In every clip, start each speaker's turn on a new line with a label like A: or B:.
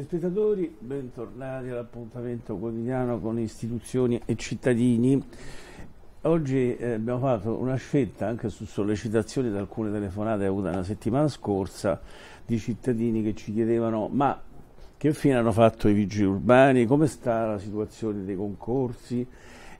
A: Telespettatori, bentornati all'appuntamento quotidiano con istituzioni e cittadini. Oggi eh, abbiamo fatto una scelta anche su sollecitazione di alcune telefonate avute la settimana scorsa di cittadini che ci chiedevano ma che fine hanno fatto i vigili urbani, come sta la situazione dei concorsi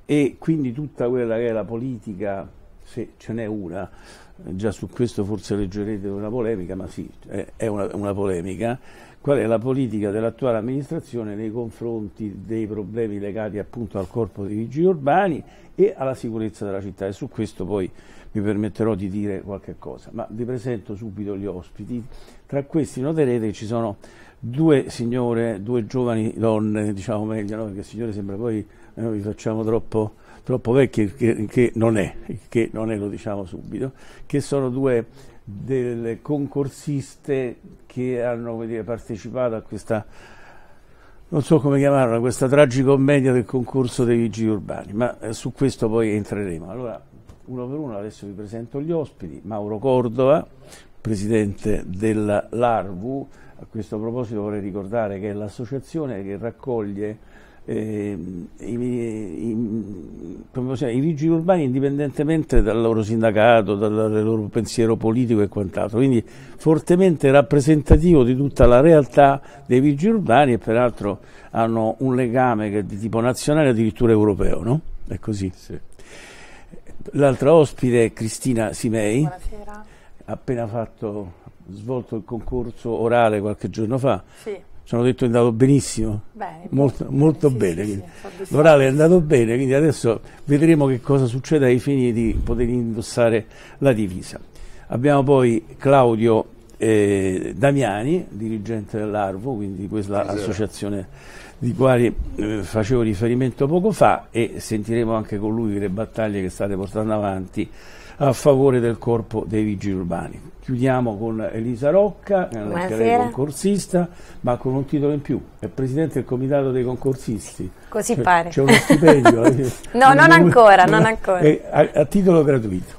A: e quindi tutta quella che è la politica, se ce n'è una, già su questo forse leggerete una polemica, ma sì, è una, una polemica, qual è la politica dell'attuale amministrazione nei confronti dei problemi legati appunto al corpo dei vigili urbani e alla sicurezza della città e su questo poi mi permetterò di dire qualche cosa, ma vi presento subito gli ospiti. Tra questi noterete che ci sono due signore, due giovani donne, diciamo meglio, no? perché signore sembra poi eh, noi vi facciamo troppo, troppo vecchi, che, che, non è, che non è, lo diciamo subito, che sono due delle concorsiste che hanno dire, partecipato a questa, non so come chiamarla, questa tragicommedia del concorso dei vigili urbani, ma eh, su questo poi entreremo. Allora, uno per uno adesso vi presento gli ospiti, Mauro Cordova, presidente della LARVU, a questo proposito vorrei ricordare che è l'associazione che raccoglie eh, i, i, i, i, vigili urbani indipendentemente dal loro sindacato, dal, dal, loro pensiero politico e quant'altro, quindi fortemente rappresentativo di tutta la realtà dei vigili urbani e peraltro hanno un legame che è di tipo nazionale e addirittura europeo, no? È così? Sì. L'altra ospite è Cristina Simei,
B: Buonasera.
A: appena fatto, svolto il concorso orale qualche giorno fa.
B: Sì
A: sono detto è andato benissimo,
B: bene,
A: molto, molto
B: sì,
A: bene.
B: Sì,
A: sì, L'orale è andato bene, quindi adesso vedremo che cosa succede ai fini di poter indossare la divisa. Abbiamo poi Claudio eh, Damiani, dirigente dell'Arvo, quindi questa associazione di quali eh, facevo riferimento poco fa e sentiremo anche con lui le battaglie che state portando avanti a favore del corpo dei vigili urbani. Chiudiamo con Elisa Rocca, anche lei concorsista, ma con un titolo in più, è presidente del comitato dei concorsisti.
B: Così
A: cioè,
B: pare.
A: C'è uno stipendio.
B: no, non ancora, non ancora.
A: A, a, titolo gratuito.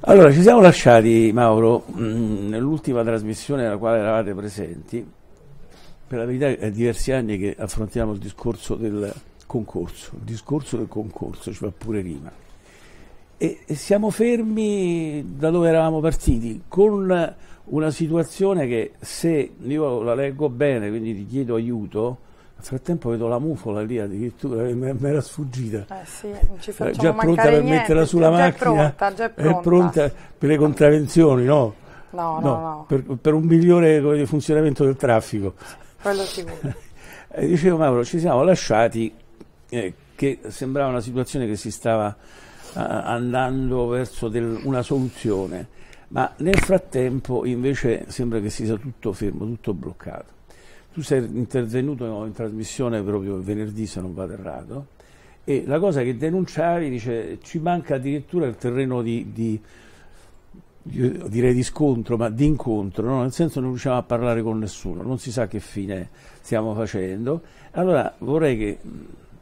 A: Allora, ci siamo lasciati, Mauro, mh, nell'ultima trasmissione nella quale eravate presenti, per la verità è diversi anni che affrontiamo il discorso del concorso, il discorso del concorso, ci fa pure rima e, siamo fermi da dove eravamo partiti, con una situazione che se io la leggo bene, quindi ti chiedo aiuto, nel frattempo vedo la mufola lì addirittura, mi era sfuggita.
B: Eh sì,
A: è già pronta per
B: niente,
A: metterla sulla
B: già
A: macchina,
B: è pronta, già è pronta.
A: è pronta per le contravvenzioni, no?
B: No, no, no. no.
A: Per, per, un migliore funzionamento del traffico.
B: Quello sicuro.
A: eh, dicevo Mauro, ci siamo lasciati eh, che sembrava una situazione che si stava andando verso del, una soluzione, ma nel frattempo invece sembra che sia tutto fermo, tutto bloccato. Tu sei intervenuto in trasmissione proprio venerdì, se non vado errato, e la cosa che denunciavi dice ci manca addirittura il terreno di, di direi di scontro, ma di incontro, no? nel senso non riusciamo a parlare con nessuno, non si sa che fine stiamo facendo. Allora vorrei che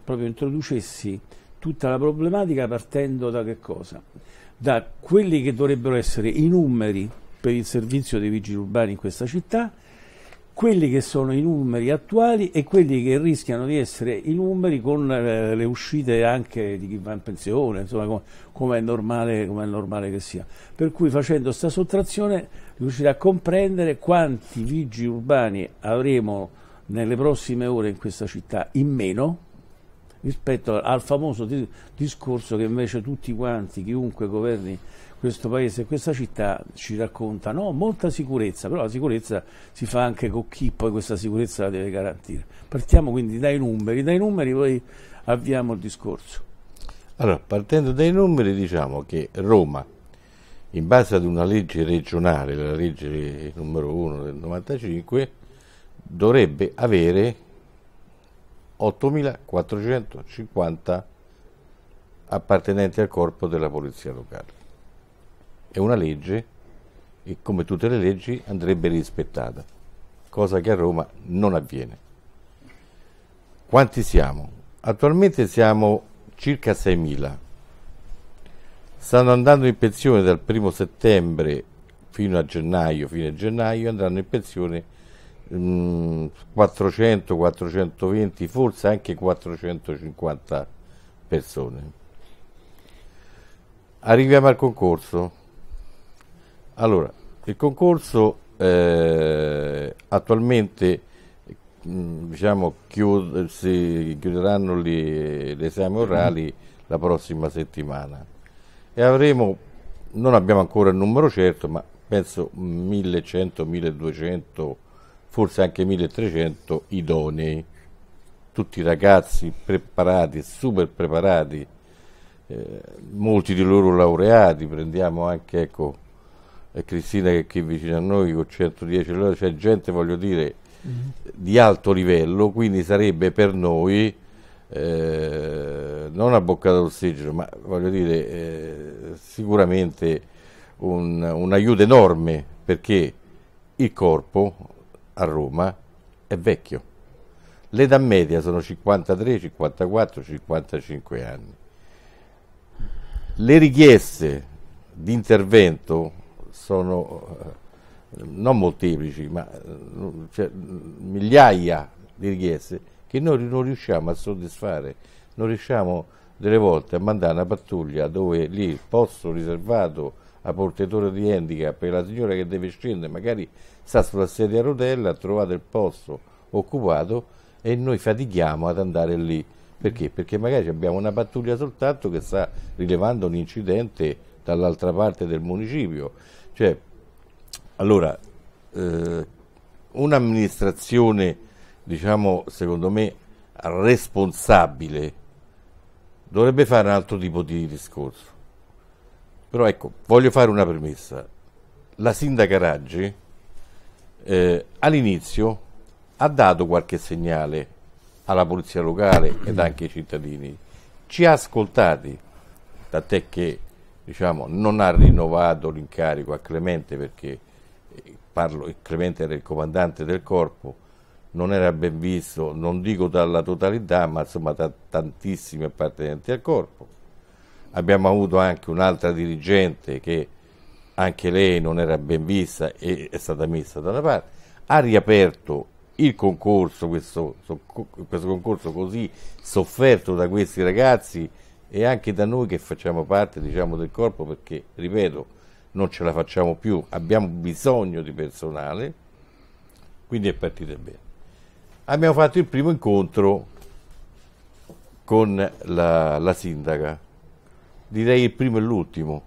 A: proprio introducessi tutta la problematica partendo da che cosa? Da quelli che dovrebbero essere i numeri per il servizio dei vigili urbani in questa città, quelli che sono i numeri attuali e quelli che rischiano di essere i numeri con eh, le uscite anche di chi va in pensione, insomma com- come è normale, com normale che sia. Per cui facendo questa sottrazione riuscire a comprendere quanti vigili urbani avremo nelle prossime ore in questa città in meno, rispetto al famoso di- discorso che invece tutti quanti, chiunque governi questo paese e questa città ci racconta no, molta sicurezza, però la sicurezza si fa anche con chi poi questa sicurezza la deve garantire. Partiamo quindi dai numeri, dai numeri poi avviamo il discorso.
C: Allora, partendo dai numeri diciamo che Roma, in base ad una legge regionale, la legge numero 1 del 95, dovrebbe avere 8.450 appartenenti al corpo della polizia locale. È una legge e come tutte le leggi andrebbe rispettata, cosa che a Roma non avviene. Quanti siamo? Attualmente siamo circa 6.000. Stanno andando in pensione dal 1 settembre fino a gennaio, fine gennaio, andranno in pensione 400, 420, forse anche 450 persone. Arriviamo al concorso. Allora, il concorso eh, attualmente mh, diciamo, chiud- si chiuderanno gli, gli esami orali la prossima settimana e avremo, non abbiamo ancora il numero certo, ma penso 1100, 1200 forse anche 1300 idonei, tutti ragazzi preparati, super preparati, eh, molti di loro laureati, prendiamo anche ecco, eh, Cristina che è qui vicino a noi con 110 laureati, c'è gente voglio dire mm-hmm. di alto livello, quindi sarebbe per noi eh, non a bocca d'ossigeno, ma voglio dire eh, sicuramente un, un aiuto enorme perché il corpo a Roma è vecchio. L'età media sono 53, 54, 55 anni. Le richieste di intervento sono eh, non molteplici, ma eh, cioè, migliaia di richieste che noi non riusciamo a soddisfare, non riusciamo delle volte a mandare una pattuglia dove lì il posto riservato a portatore di handicap e la signora che deve scendere magari sta sulla sedia a rotella, ha trovato il posto occupato e noi fatichiamo ad andare lì. Perché? Perché magari abbiamo una pattuglia soltanto che sta rilevando un incidente dall'altra parte del municipio. Cioè, allora, eh, un'amministrazione, diciamo, secondo me, responsabile dovrebbe fare un altro tipo di discorso. Però ecco, voglio fare una premessa. La sindaca Raggi eh, all'inizio ha dato qualche segnale alla polizia locale ed anche ai cittadini, ci ha ascoltati, tant'è che diciamo, non ha rinnovato l'incarico a Clemente perché eh, parlo, Clemente era il comandante del corpo, non era ben visto, non dico dalla totalità, ma insomma da tantissimi appartenenti al corpo. Abbiamo avuto anche un'altra dirigente che anche lei non era ben vista e è stata messa da una parte, ha riaperto il concorso, questo, questo concorso così sofferto da questi ragazzi e anche da noi che facciamo parte diciamo, del corpo perché, ripeto, non ce la facciamo più, abbiamo bisogno di personale, quindi è partita bene. Abbiamo fatto il primo incontro con la, la sindaca, direi il primo e l'ultimo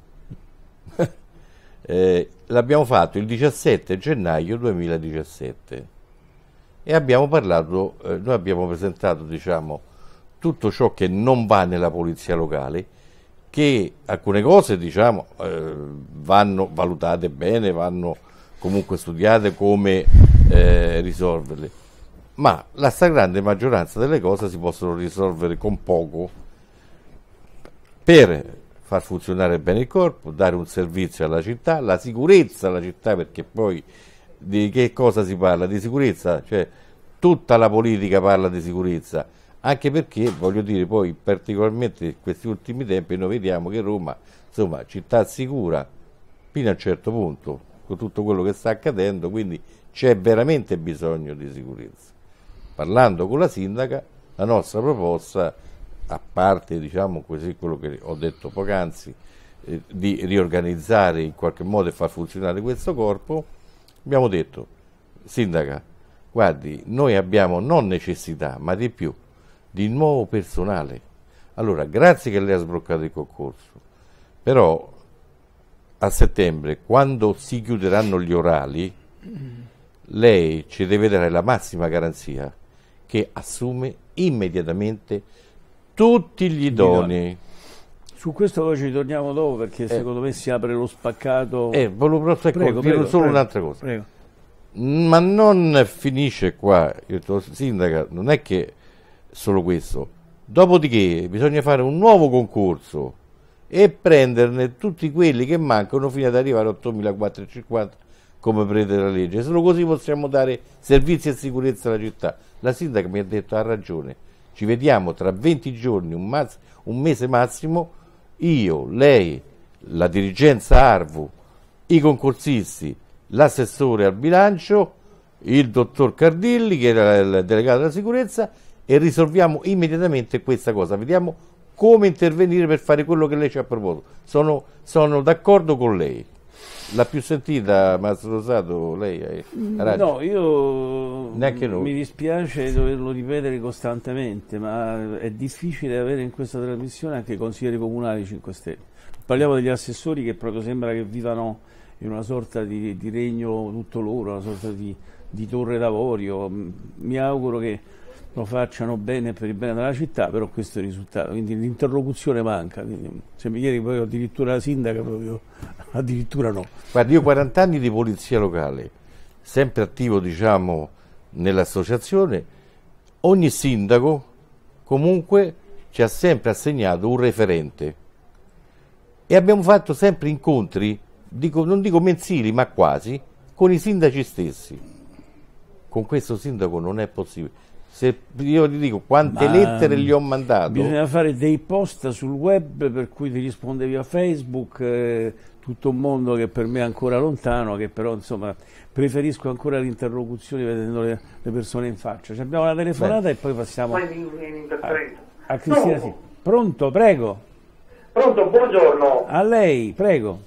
C: eh, l'abbiamo fatto il 17 gennaio 2017 e abbiamo parlato, eh, noi abbiamo presentato diciamo, tutto ciò che non va nella polizia locale, che alcune cose diciamo, eh, vanno valutate bene, vanno comunque studiate come eh, risolverle, ma la stragrande maggioranza delle cose si possono risolvere con poco. Per far funzionare bene il corpo, dare un servizio alla città, la sicurezza alla città, perché poi di che cosa si parla? Di sicurezza, cioè tutta la politica parla di sicurezza, anche perché, voglio dire, poi particolarmente in questi ultimi tempi noi vediamo che Roma, insomma, città sicura fino a un certo punto, con tutto quello che sta accadendo, quindi c'è veramente bisogno di sicurezza. Parlando con la sindaca, la nostra proposta a parte diciamo così quello che ho detto poc'anzi, eh, di riorganizzare in qualche modo e far funzionare questo corpo, abbiamo detto, sindaca, guardi, noi abbiamo non necessità, ma di più, di nuovo personale. Allora, grazie che lei ha sbloccato il concorso, però a settembre, quando si chiuderanno gli orali, lei ci deve dare la massima garanzia che assume immediatamente tutti gli idonei.
A: Su questo poi ci torniamo dopo perché eh. secondo me si apre lo spaccato.
C: Eh, volevo proprio prego, dire solo prego, un'altra cosa. Prego. Ma non finisce qua, io detto, sindaca, non è che solo questo. Dopodiché bisogna fare un nuovo concorso e prenderne tutti quelli che mancano fino ad arrivare a 8.450 come prevede la legge. Solo così possiamo dare servizi e sicurezza alla città. La sindaca mi ha detto ha ragione ci vediamo tra 20 giorni, un, mazz- un mese massimo, io, lei, la dirigenza Arvu, i concorsisti, l'assessore al bilancio il dottor Cardilli, che era il delegato della sicurezza, e risolviamo immediatamente questa cosa. Vediamo come intervenire per fare quello che lei ci ha proposto. Sono, sono d'accordo con lei. L'ha più sentita Mastro Rosato lei?
A: No, io Neanche noi. mi dispiace doverlo ripetere costantemente, ma è difficile avere in questa trasmissione anche consiglieri comunali 5 Stelle. Parliamo degli assessori che proprio sembra che vivano in una sorta di, di regno tutto loro, una sorta di, di torre d'avorio. Mi auguro che lo facciano bene per il bene della città, però questo è il risultato, quindi l'interlocuzione manca, quindi, mi chiedi poi addirittura la sindaca proprio, addirittura no.
C: Guardi, io ho 40 anni di polizia locale, sempre attivo diciamo nell'associazione, ogni sindaco comunque ci ha sempre assegnato un referente e abbiamo fatto sempre incontri, dico, non dico mensili ma quasi, con i sindaci stessi. Con questo sindaco non è possibile se io ti dico quante Ma lettere gli ho mandato.
A: Bisogna fare dei post sul web per cui ti risponde via Facebook, eh, tutto un mondo che per me è ancora lontano, che però insomma preferisco ancora l'interlocuzione vedendo le, le persone in faccia. Ci abbiamo la telefonata Beh. e poi passiamo a, a Cristina. Sì. Pronto, prego.
D: Pronto, buongiorno.
A: A lei, prego.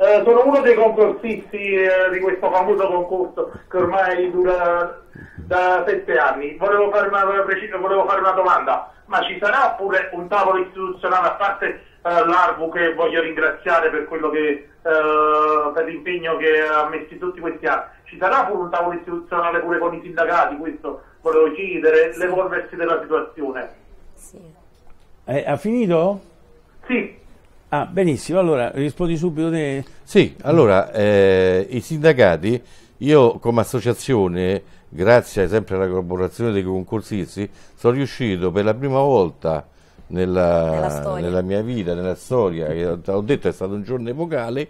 D: Eh, sono uno dei concorsisti eh, di questo famoso concorso che ormai dura da sette anni. Volevo fare una, volevo fare una domanda, ma ci sarà pure un tavolo istituzionale a parte eh, l'Arvu che voglio ringraziare per quello che eh, per l'impegno che ha messo tutti questi anni. Ci sarà pure un tavolo istituzionale pure con i sindacati, questo volevo chiedere, sì. l'evolversi della situazione.
A: Sì. Eh, ha finito?
D: Sì.
A: Ah, benissimo, allora rispondi subito te.
C: Sì, allora eh, i sindacati, io come associazione, grazie sempre alla collaborazione dei concorsisti, sono riuscito per la prima volta nella, nella mia vita, nella storia, che ho detto è stato un giorno epocale,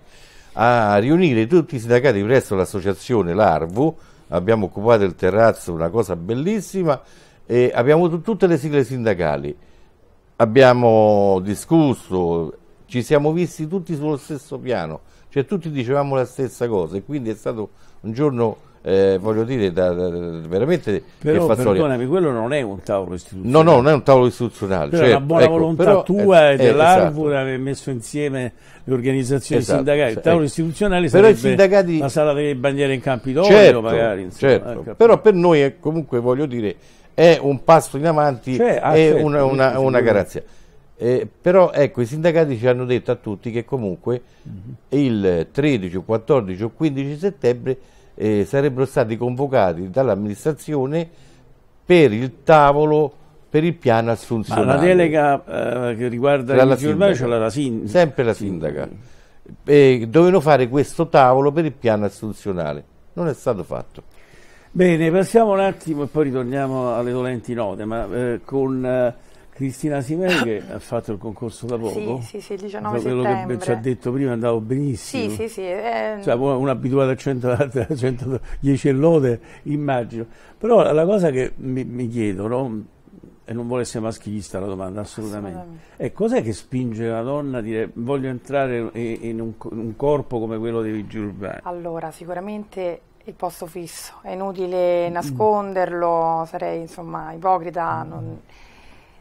C: a riunire tutti i sindacati presso l'associazione L'Arvu, abbiamo occupato il terrazzo, una cosa bellissima, e abbiamo avuto tutte le sigle sindacali. Abbiamo discusso, ci siamo visti tutti sullo stesso piano, cioè tutti dicevamo la stessa cosa e quindi è stato un giorno eh, voglio dire, da, da, veramente
A: però, che fa perdonami, quello non è un tavolo istituzionale.
C: No, no, non è un tavolo istituzionale.
A: Però
C: cioè,
A: la buona
C: ecco,
A: volontà tua e dell'Arvur esatto. aver messo insieme le organizzazioni esatto, sindacali. Il tavolo ecco. istituzionale
C: però sarebbe sindacati...
A: la sala delle bandiere in Campidoglio,
C: certo,
A: magari.
C: Insomma, certo. Però per noi è comunque, voglio dire, è un passo in avanti, cioè, ah, è certo, una, una, una garanzia. Eh, però ecco, i sindacati ci hanno detto a tutti che comunque mm-hmm. il 13, 14 o 15 settembre eh, sarebbero stati convocati dall'amministrazione per il tavolo per il piano assunzionale.
A: Ma la delega eh, che riguarda
C: la, il ce l'ha la sindaca. Sempre la sindaca. Eh, dovevano fare questo tavolo per il piano assunzionale. Non è stato fatto.
A: Bene, passiamo un attimo e poi ritorniamo alle dolenti note, ma eh, con eh, Cristina Simei che ha fatto il concorso da poco.
B: Sì, sì, sì, il 19 da
A: quello
B: settembre.
A: che ci ha detto prima andavo benissimo.
B: Sì, sì, sì. Eh...
A: Cioè, un abituato a 100, 110 lode, immagino. Però la cosa che mi, mi chiedo, no? e non vuole essere maschilista la domanda, assolutamente, assolutamente. è cos'è che spinge una donna a dire voglio entrare in un, in un corpo come quello dei vigili urbani?
B: Allora, sicuramente il posto fisso, è inutile mm. nasconderlo, sarei insomma ipocrita. Mm. Non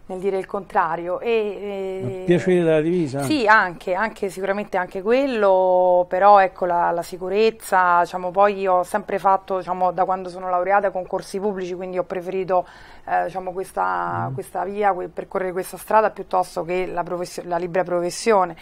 B: nel dire il contrario.
A: E, piacere della divisa?
B: Sì, anche, anche, sicuramente anche quello, però ecco la, la sicurezza, diciamo, poi io ho sempre fatto, diciamo, da quando sono laureata, concorsi pubblici, quindi ho preferito eh, diciamo, questa, mm. questa, via, percorrere questa strada piuttosto che la, la libera professione.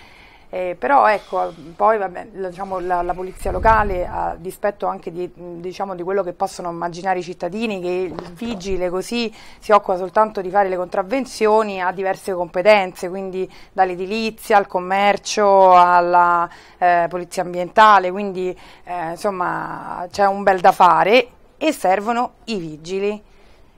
B: Eh, però ecco, poi vabbè, diciamo, la, la, polizia locale, a dispetto anche di, diciamo, di, quello che possono immaginare i cittadini, che il vigile così si occupa soltanto di fare le contravvenzioni, ha diverse competenze, quindi dall'edilizia al commercio alla eh, polizia ambientale, quindi eh, insomma c'è un bel da fare e servono i vigili.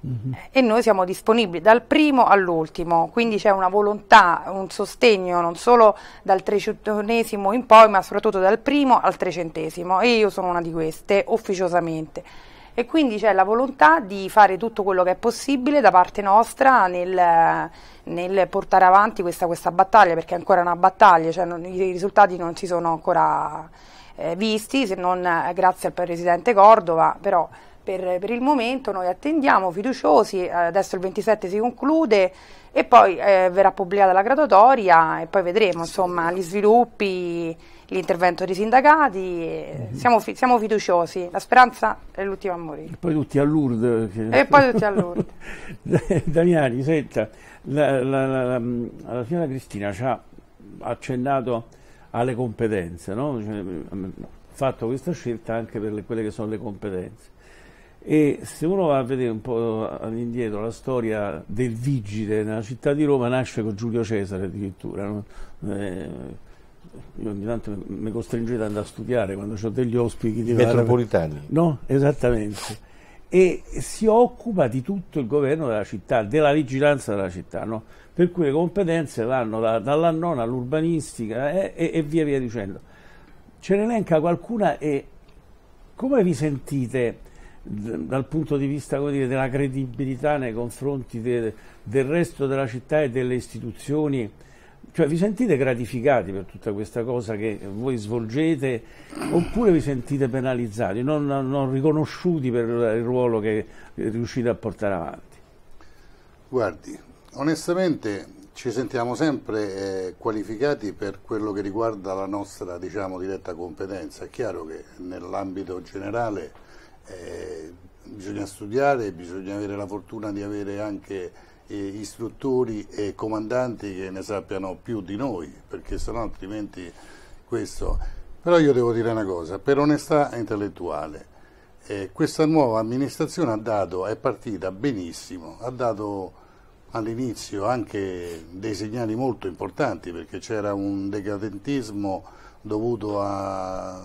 B: Mm-hmm. E noi siamo disponibili dal primo all'ultimo, quindi c'è una volontà, un sostegno non solo dal trecentesimo in poi, ma soprattutto dal primo al trecentesimo e io sono una di queste ufficiosamente. E quindi c'è la volontà di fare tutto quello che è possibile da parte nostra nel, nel portare avanti questa, questa, battaglia, perché è ancora una battaglia, cioè non, i risultati non si sono ancora eh, visti, se non eh, grazie al Presidente Cordova, però per, per il momento noi attendiamo fiduciosi, eh, adesso il 27 si conclude e poi eh, verrà pubblicata la graduatoria e poi vedremo insomma gli sviluppi, l'intervento dei sindacati, mm-hmm. siamo, fi- siamo, fiduciosi, la speranza è l'ultima a morire.
A: E poi tutti a Lourdes.
B: Che... E poi tutti a Lourdes.
A: Damiani, senta, la, la, la, la signora Cristina ci ha accennato alle competenze, no? cioè, fatto questa scelta anche per le, quelle che sono le competenze. E se uno va a vedere un po' all'indietro la storia del vigile nella città di Roma, nasce con Giulio Cesare addirittura. No? Eh, io ogni tanto mi costringete ad andare a studiare quando ho degli ospiti.
C: Di Metropolitani.
A: No, esattamente. E si occupa di tutto il governo della città, della vigilanza della città, no? per cui le competenze vanno da, dall'annona all'urbanistica eh, e, e via via dicendo. Ce ne elenca qualcuna e come vi sentite dal punto di vista dire, della credibilità nei confronti de, del resto della città e delle istituzioni? Cioè vi sentite gratificati per tutta questa cosa che voi svolgete oppure vi sentite penalizzati, non, non riconosciuti per il ruolo che riuscite a portare avanti?
E: Guardi, onestamente ci sentiamo sempre eh, qualificati per quello che riguarda la nostra diciamo, diretta competenza. È chiaro che nell'ambito generale eh, bisogna studiare, bisogna avere la fortuna di avere anche eh, istruttori e comandanti che ne sappiano più di noi, perché sennò altrimenti questo... Però io devo dire una cosa, per onestà intellettuale, eh, questa nuova amministrazione dato, è partita benissimo, ha dato all'inizio anche dei segnali molto importanti perché c'era un decadentismo dovuto a,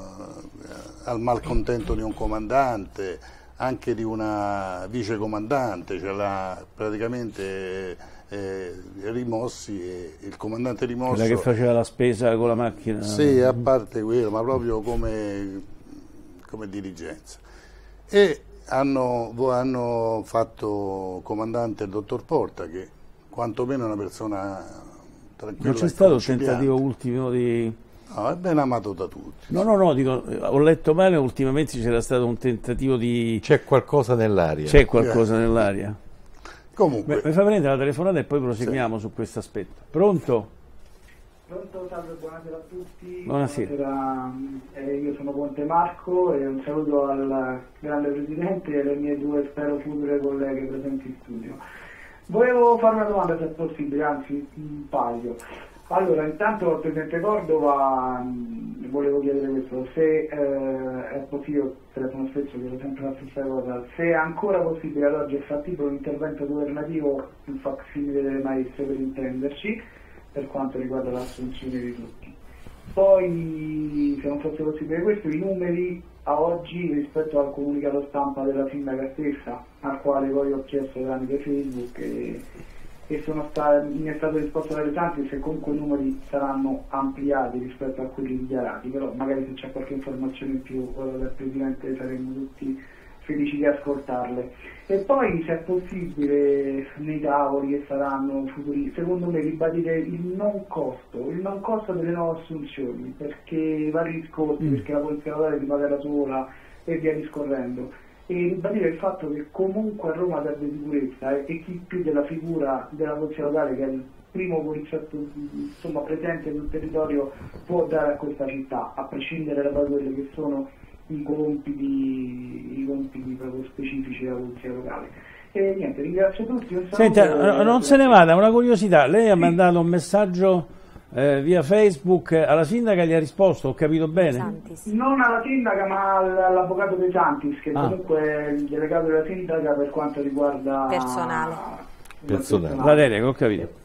E: al malcontento di un comandante, anche di una vicecomandante, ce l'ha praticamente eh, rimossi e il comandante rimosso...
A: Quella che faceva la spesa con la macchina?
E: Sì, a parte quello, ma proprio come, come dirigenza. E hanno, hanno, fatto comandante il dottor Porta, che quantomeno è una persona tranquilla.
A: Non c'è stato il tentativo ultimo di...
E: No, è ben amato da tutti.
A: No, no, no, dico, ho letto male, ultimamente c'era stato un tentativo di...
C: C'è qualcosa nell'aria.
A: C'è qualcosa eh. nell'aria.
E: Comunque...
A: Beh, mi fa prendere la telefonata e poi proseguiamo sì. su questo aspetto. Pronto?
F: Pronto, salve, buonasera a tutti.
A: Buonasera.
F: buonasera. Eh, io sono Ponte Marco e un saluto al grande presidente e alle mie due, spero, future colleghe presenti in studio. Volevo fare una domanda se è possibile, anzi un paio. Allora, intanto al Presidente Cordova mh, volevo chiedere questo, se eh, è possibile, telefono stesso, chiedo sempre la stessa cosa, se è ancora possibile ad oggi è fattibile un intervento governativo, un facsimile delle maestre per intenderci, per quanto riguarda l'assunzione di tutti. Poi, se non fosse possibile questo, i numeri a oggi rispetto al comunicato stampa della sindaca stessa, al quale poi ho chiesto tramite Facebook e, e stati, mi è stato risposto dalle tanti se comunque i numeri saranno ampliati rispetto a quelli dichiarati, però magari se c'è qualche informazione in più eh, dal Presidente saremmo tutti felici di ascoltarle. E poi, se è possibile, nei tavoli che saranno futuri, secondo me ribadire il non costo, il non costo delle nuove assunzioni, perché vari riscontri, mm. perché la polizia locale si paga da sola e via discorrendo. E ribadire il fatto che comunque a Roma serve sicurezza eh, e chi più della figura della polizia locale, che è il primo poliziotto insomma, presente sul territorio, può dare a questa città, a prescindere da quelle che sono i compiti, i compiti proprio specifici della polizia locale. E niente, ringrazio tutti.
A: Senta, non se ne vada, una curiosità, lei sì. ha mandato un messaggio eh, via Facebook alla sindaca gli ha risposto, ho capito bene?
F: Santis. Non alla sindaca ma all'avvocato De Santis che ah. comunque è il delegato della sindaca per quanto riguarda
B: personale.
C: personale.
A: La delega, ho capito.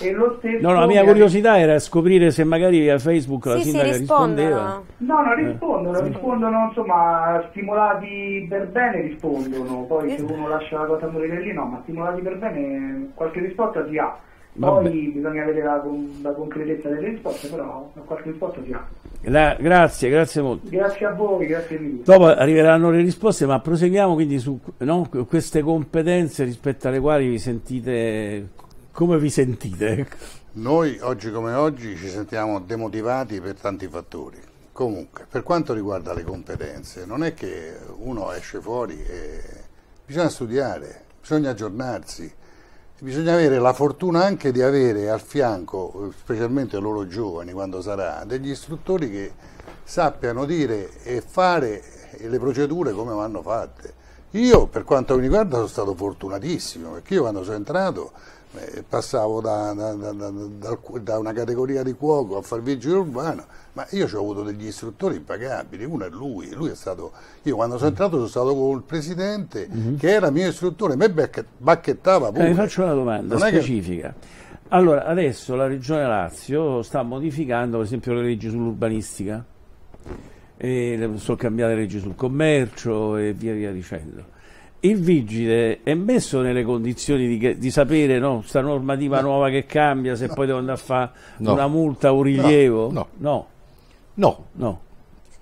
F: E lo stesso
A: no, la mia curiosità era scoprire se magari via Facebook la
B: sì,
A: sindaca
B: sì,
A: rispondeva.
F: No, no, rispondono, eh. rispondono, insomma, stimolati per bene rispondono, poi se uno lascia la cosa morire lì no, ma stimolati per bene qualche risposta si ha. Poi Vabbè. bisogna vedere la, la, concretezza delle risposte, però qualche risposta si ha.
A: La, grazie, grazie molto.
F: Grazie a voi, grazie mille.
A: Dopo arriveranno le risposte, ma proseguiamo quindi su no, queste competenze rispetto alle quali vi sentite come vi sentite?
E: Noi oggi come oggi ci sentiamo demotivati per tanti fattori. Comunque, per quanto riguarda le competenze, non è che uno esce fuori e bisogna studiare, bisogna aggiornarsi, bisogna avere la fortuna anche di avere al fianco, specialmente loro giovani quando sarà, degli istruttori che sappiano dire e fare le procedure come vanno fatte. Io per quanto mi riguarda sono stato fortunatissimo perché io quando sono entrato passavo da, da, da, da, una categoria di cuoco a far vigile urbano, ma io ci ho avuto degli istruttori impagabili, uno è lui, lui è stato, io quando sono entrato sono stato con il presidente mm -hmm. che era mio istruttore, me bacchettava pure.
A: Eh, vi faccio una domanda non specifica. Che... Allora, adesso la Regione Lazio sta modificando per esempio le leggi sull'urbanistica e sono cambiate leggi sul commercio e via via dicendo. Il vigile è messo nelle condizioni di, di sapere questa no, normativa no. nuova che cambia, se no. poi devo andare a fare una multa o un rilievo?
C: No. No. no. no.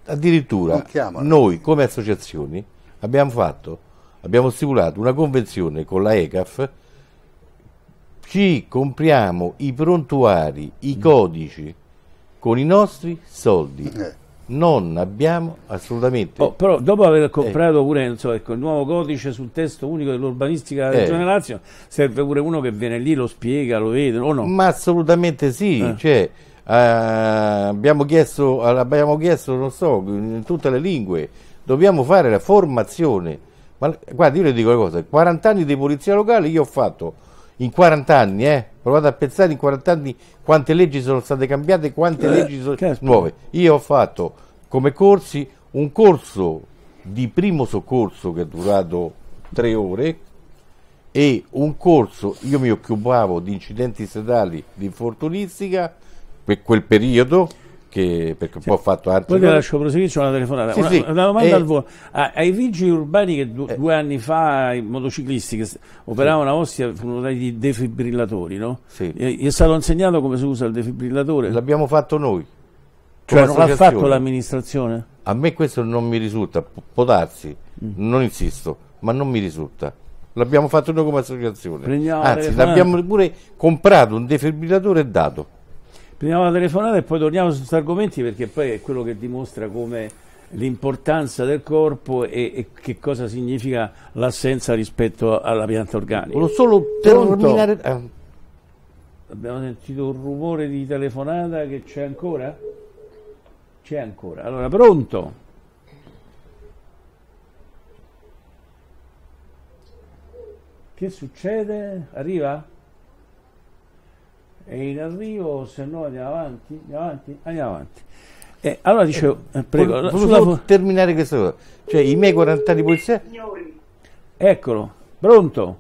C: Addirittura noi come associazioni abbiamo fatto, abbiamo stipulato una convenzione con la ECAF, ci compriamo i prontuari, i mm. codici con i nostri soldi. Eh non abbiamo assolutamente.
A: Oh, però dopo aver comprato eh. pure so, ecco, il nuovo codice sul testo unico dell'urbanistica della eh. Regione Lazio, serve pure uno che viene lì, lo spiega, lo vede o no?
C: Ma assolutamente sì, eh. cioè, eh, abbiamo, chiesto, abbiamo chiesto, non so, in tutte le lingue, dobbiamo fare la formazione. Ma guarda, io le dico una cosa, 40 anni di polizia locale io ho fatto in 40 anni, eh, provate a pensare in 40 anni quante leggi sono state cambiate, quante eh, leggi sono nuove. Io ho fatto come corsi un corso di primo soccorso che è durato tre ore e un corso, io mi occupavo di incidenti stradali, di infortunistica per quel periodo che, perché sì. poi ho fatto altri
A: poi ti lascio proseguire c'è una telefonata sì, una, sì. una, domanda e... al volo ai vigili urbani che du- eh. due anni fa i motociclisti che operavano a Ostia furono dati defibrillatori no? Sì. Gli è stato insegnato come si usa il defibrillatore?
C: l'abbiamo fatto noi
A: cioè non l'ha fatto l'amministrazione?
C: a me questo non mi risulta può darsi, mm. non insisto ma non mi risulta l'abbiamo fatto noi come associazione Prendiamo anzi l'abbiamo pure comprato un defibrillatore e dato
A: Prendiamo la telefonata e poi torniamo su questi argomenti perché poi è quello che dimostra come l'importanza del corpo e, e, che cosa significa l'assenza rispetto alla pianta organica.
C: Volevo solo terminare...
A: Ah. Abbiamo sentito un rumore di telefonata che c'è ancora? C'è ancora. Allora, pronto? Che succede? Arriva? È in arrivo, se no andiamo avanti, andiamo avanti, andiamo avanti. Eh, allora dicevo, eh, prego,
C: volevo sulla... terminare questa cosa, cioè i miei 40 anni di polizia...
A: Eccolo, pronto?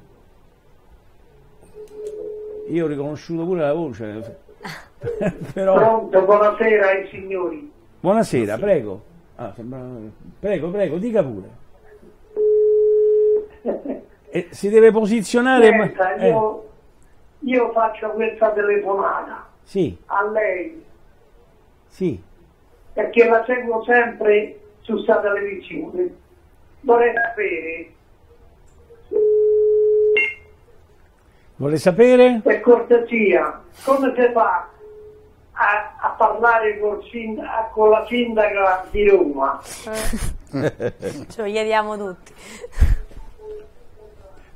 A: Io ho riconosciuto pure la voce.
G: Però... Pronto, buonasera ai signori.
A: Buonasera, prego. Ah, sembra... Prego, prego, dica pure. Eh, si deve posizionare...
G: Senta, ma... io io faccio questa telefonata
A: sì.
G: a lei.
A: Sì.
G: perché la seguo sempre su sta televisione. Vorrei sapere.
A: Vuole sapere?
G: per cortesia come si fa a, a parlare sindaca, con la sindaca di Roma?
B: Ce lo chiediamo tutti.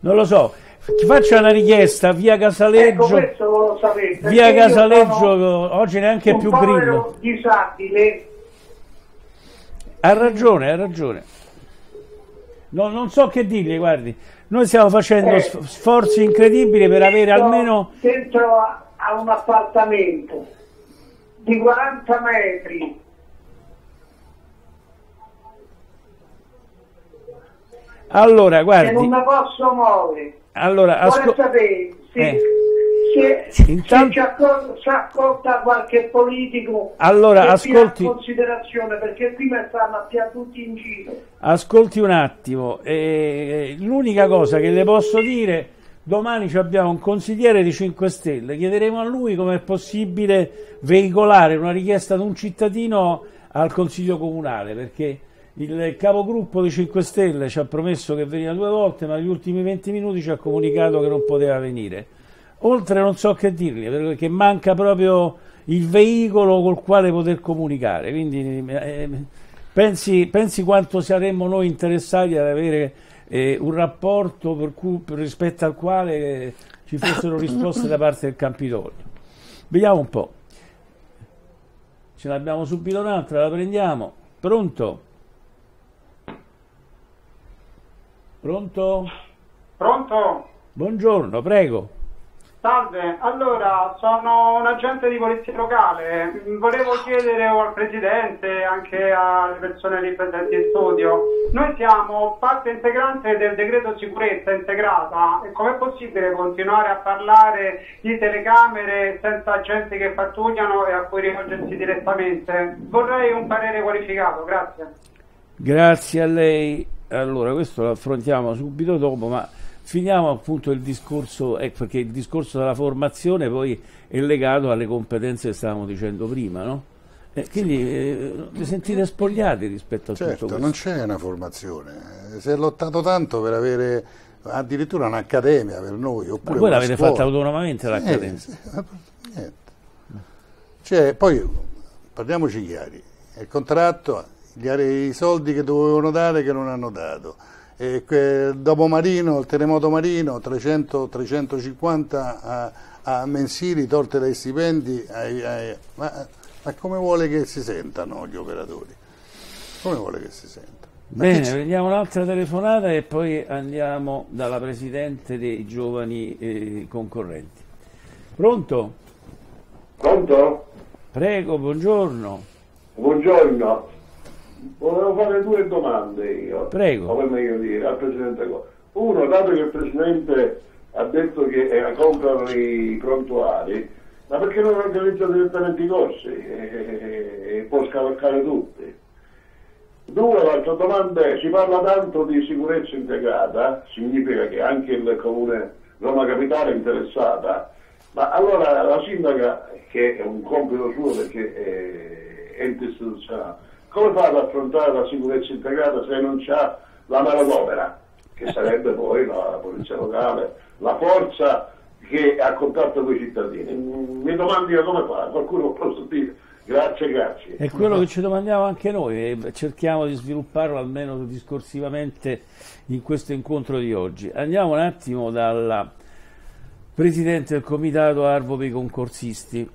A: Non lo so ti faccio una richiesta, via Casaleggio.
G: Ecco, sapete,
A: via Casaleggio oggi neanche più grillo.
G: disabile.
A: Ha ragione, ha ragione. No, non so che dirgli, guardi. Noi stiamo facendo eh, sforzi incredibili per avere almeno...
G: Dentro a, a un appartamento di 40 metri
A: allora guardi
G: che non mi posso muovere
A: allora, asco- sapere
G: se, eh. se, Intanto... se ci ascolta qualche politico
A: allora, ascolti...
G: in considerazione perché qui mi stanno a tutti in giro.
A: Ascolti un attimo, eh, l'unica cosa che le posso dire, domani abbiamo un consigliere di 5 Stelle, chiederemo a lui come è possibile veicolare una richiesta ad un cittadino al Consiglio Comunale, perché il capogruppo dei 5 Stelle ci ha promesso che veniva due volte, ma negli ultimi 20 minuti ci ha comunicato che non poteva venire. Oltre non so che dirgli, perché manca proprio il veicolo col quale poter comunicare. Quindi eh, pensi, pensi, quanto saremmo noi interessati ad avere eh, un rapporto per cui, rispetto al quale ci fossero risposte da parte del Campidoglio. Vediamo un po'. Ce l'abbiamo subito un'altra, la prendiamo. Pronto? Pronto?
H: Pronto?
A: Buongiorno, prego.
H: Salve, allora sono un agente di polizia locale, volevo chiedere al Presidente e anche alle persone lì presenti in studio, noi siamo parte integrante del decreto sicurezza integrata e com'è possibile continuare a parlare di telecamere senza agenti che pattugliano e a cui rivolgersi direttamente? Vorrei un parere qualificato, grazie.
A: Grazie a lei. Allora, questo lo affrontiamo subito dopo, ma finiamo appunto il discorso, eh, perché il discorso della formazione poi è legato alle competenze che stavamo dicendo prima, no? Eh, quindi eh, vi sentite spogliati rispetto a
E: certo,
A: tutto questo.
E: non c'è una formazione, si è lottato tanto per avere addirittura un'accademia per noi. Oppure
A: Ma voi l'avete fatta autonomamente l'accademia?
E: Sì, niente. Cioè, poi parliamoci chiari, il contratto, i soldi che dovevano dare che non hanno dato e dopo Marino, il terremoto Marino, 300, 350 a, a mensili tolte dai stipendi, ai, ai, ma, ma, come vuole che si sentano gli operatori? Come vuole che si sentano?
A: Bene, prendiamo un'altra telefonata e poi andiamo dalla Presidente dei giovani eh, concorrenti. Pronto?
I: Pronto?
A: Prego, buongiorno.
I: Buongiorno. Volevo fare due domande io.
A: Prego.
I: Come meglio dire, al Presidente Uno, dato che il Presidente ha detto che eh, comprano i prontuari, ma perché non organizza direttamente i corsi e, e, e può scavalcare tutti? Due, l'altra domanda è, si parla tanto di sicurezza integrata, significa che anche il comune Roma Capitale è interessata, ma allora la sindaca, che è un compito suo perché è ente istituzionale, come fa ad affrontare la sicurezza integrata se non c'ha la manodopera, che sarebbe poi la polizia locale, la forza che ha contatto con i cittadini? Mi domandi come fa, qualcuno può dire. Grazie, grazie.
A: È quello che ci domandiamo anche noi e cerchiamo di svilupparlo almeno discorsivamente in questo incontro di oggi. Andiamo un attimo dalla Presidente del Comitato Arvo per i concorsisti,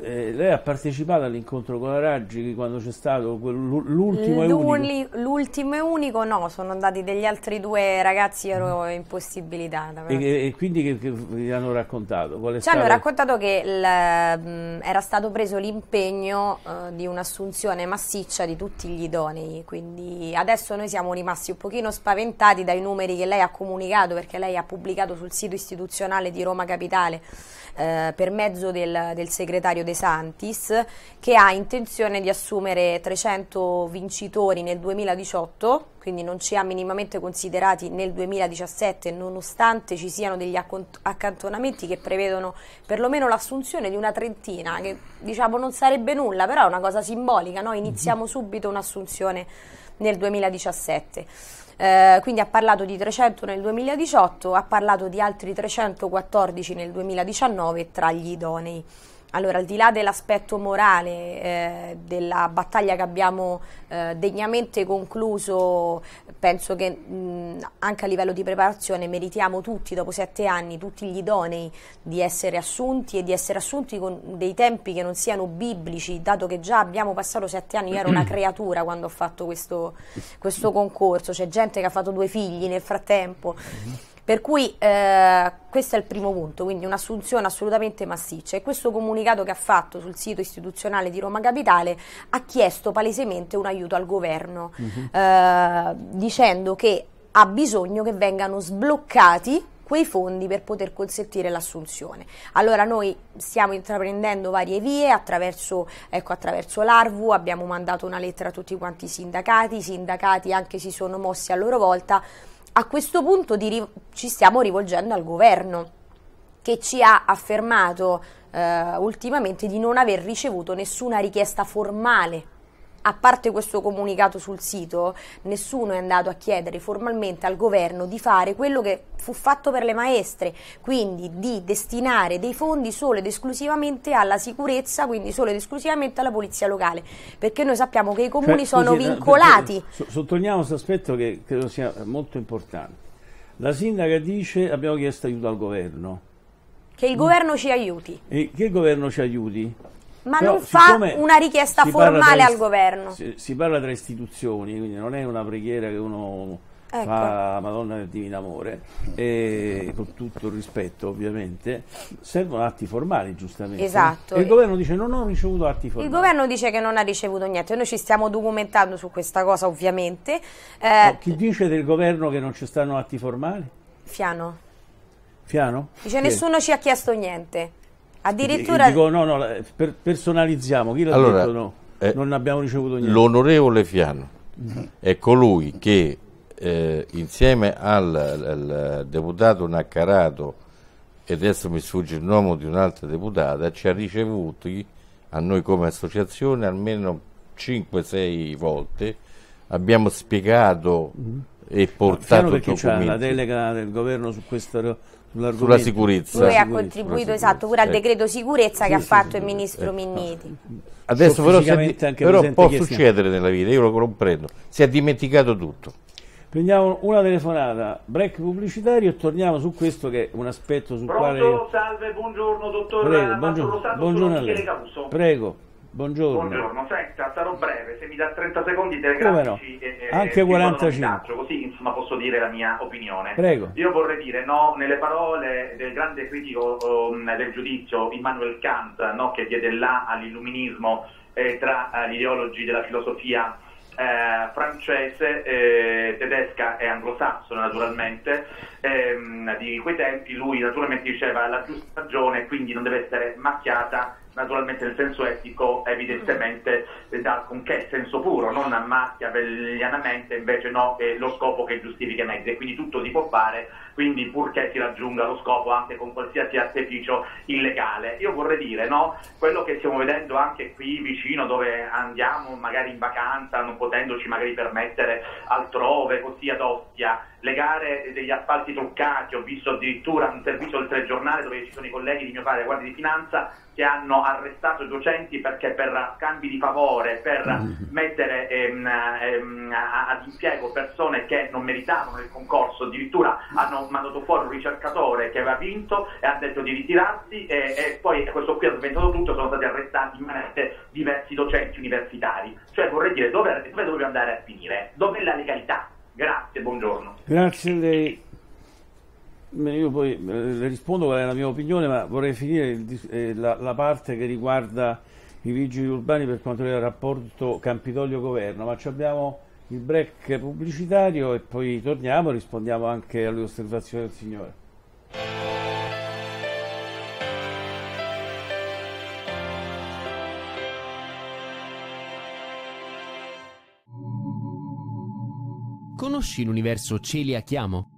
A: eh, lei ha partecipato all'incontro con la Raggi quando c'è stato l'ultimo e unico?
J: L'ultimo e unico no, sono andati degli altri due ragazzi, ero impossibilitata.
A: E, e, quindi che, che, vi hanno raccontato?
J: Ci stato? hanno raccontato che il, mh, era stato preso l'impegno uh, di un'assunzione massiccia di tutti gli idonei, quindi adesso noi siamo rimasti un pochino spaventati dai numeri che lei ha comunicato perché lei ha pubblicato sul sito istituzionale di Roma Capitale eh, per mezzo del, del, segretario De Santis che ha intenzione di assumere 300 vincitori nel 2018 quindi non ci ha minimamente considerati nel 2017 nonostante ci siano degli accantonamenti che prevedono perlomeno l'assunzione di una trentina che diciamo non sarebbe nulla però è una cosa simbolica no? iniziamo subito un'assunzione nel 2017 eh, quindi ha parlato di 300 nel 2018, ha parlato di altri 314 nel 2019 tra gli idonei. Allora, al di là dell'aspetto morale eh, della battaglia che abbiamo eh, degnamente concluso, penso che mh, anche a livello di preparazione meritiamo tutti, dopo sette anni, tutti gli idonei di essere assunti e di essere assunti con dei tempi che non siano biblici, dato che già abbiamo passato sette anni, io ero una creatura quando ho fatto questo, questo concorso, c'è gente che ha fatto due figli nel frattempo. Per cui eh, questo è il primo punto, quindi un'assunzione assolutamente massiccia e questo comunicato che ha fatto sul sito istituzionale di Roma Capitale ha chiesto palesemente un aiuto al governo uh-huh. eh, dicendo che ha bisogno che vengano sbloccati quei fondi per poter consentire l'assunzione. Allora noi stiamo intraprendendo varie vie attraverso, ecco, attraverso l'ARVU, abbiamo mandato una lettera a tutti quanti i sindacati, i sindacati anche si sono mossi a loro volta a questo punto di, ci stiamo rivolgendo al governo che ci ha affermato eh, ultimamente di non aver ricevuto nessuna richiesta formale a parte questo comunicato sul sito, nessuno è andato a chiedere formalmente al governo di fare quello che fu fatto per le maestre, quindi di destinare dei fondi solo ed esclusivamente alla sicurezza, quindi solo ed esclusivamente alla polizia locale, perché noi sappiamo che i comuni
A: Cioè,
J: sono
A: scusi,
J: vincolati.
A: perché so- Sottolineiamo questo aspetto che credo sia molto importante. La sindaca dice abbiamo chiesto aiuto al governo.
J: Che il governo ci aiuti,
A: E che il governo ci aiuti?
J: Ma
A: Però,
J: non fa una richiesta formale al governo.
A: Si, si parla tra istituzioni, quindi non è una preghiera che uno
J: Ecco.
A: fa Madonna del Divino Amore, e con tutto il rispetto ovviamente, servono atti formali giustamente.
J: Esatto.
A: E il governo dice non ho ricevuto atti
J: Il
A: formali.
J: governo dice che non ha ricevuto niente, noi ci stiamo documentando su questa cosa ovviamente. Eh,
A: No, chi dice del governo che non ci stanno atti formali?
J: Fiano,
A: Fiano?
J: dice
A: Chi?
J: nessuno ci ha chiesto niente. Addirittura
A: Dico, no, no, per- personalizziamo, chi l'ha
C: Allora,
A: detto no?
C: eh,
A: non abbiamo ricevuto niente.
C: L'onorevole Fiano è colui che eh, insieme al, al deputato Naccarato e adesso mi sfugge il nome di un'altra deputata ci ha ricevuti a noi come associazione almeno 5-6 volte abbiamo spiegato e
A: Fiano
C: portato
A: perché c'ha la delega del governo su questo.
C: Sulla sicurezza.
J: lui ha contribuito esatto pure al
C: sicurezza,
J: decreto sicurezza che
A: Sì,
J: ha
A: sì,
J: fatto
A: sì,
J: il
A: sì.
J: ministro Minniti.
C: adesso però, di- però può succedere nella vita io lo comprendo. Si è dimenticato tutto.
A: Prendiamo una telefonata, break pubblicitario e torniamo su questo che è un aspetto sul
D: Pronto,
A: quale...
D: salve, buongiorno dottor
A: Prego, buongiorno, buongiorno a lei. Prego, buongiorno.
D: Buongiorno, senta, sarò breve, se mi dà 30 secondi
A: Come no?
D: telegrafici e,
A: Anche
D: e vi
A: 45.
D: messaggio, così insomma posso dire la mia opinione.
A: Prego.
D: Io vorrei dire, no, nelle parole del grande critico um, del giudizio Immanuel Kant, no, che diede là all'illuminismo eh, tra gli ideologi della filosofia eh, francese, eh, tedesca e anglosassone naturalmente, ehm, di quei tempi lui naturalmente diceva la giusta ragione, quindi non deve essere macchiata naturalmente nel senso etico evidentemente da con che senso puro, non a macchia bellianamente, invece no, è lo scopo che giustifica i mezzi. E quindi tutto si può fare, quindi purché si raggiunga lo scopo anche con qualsiasi artificio illegale. Io vorrei dire, no, quello che stiamo vedendo anche qui vicino dove andiamo magari in vacanza, non potendoci magari permettere altrove, così ad Ostia, le gare degli appalti truccati, ho visto addirittura un servizio del telegiornale dove ci sono i colleghi di mio padre, Guardia di Finanza, che hanno arrestato i docenti perché per scambi di favore, per mettere ehm, ehm, ad impiego persone che non meritavano il concorso, addirittura hanno mandato fuori un ricercatore che aveva vinto e ha detto di ritirarsi e, e poi questo qui ha sventato tutto, sono stati arrestati in manette diversi docenti universitari. Cioè vorrei dire dove, dove dobbiamo andare a finire? Dov'è la legalità? Grazie, buongiorno.
A: Grazie a lei. Io poi eh, le rispondo qual è la mia opinione, ma vorrei finire il eh, la, la parte che riguarda i vigili urbani per quanto riguarda il rapporto Campidoglio-Governo, ma ci abbiamo il break pubblicitario e poi torniamo e rispondiamo anche alle osservazioni del signore.
K: Conosci l'universo Celiachiamo?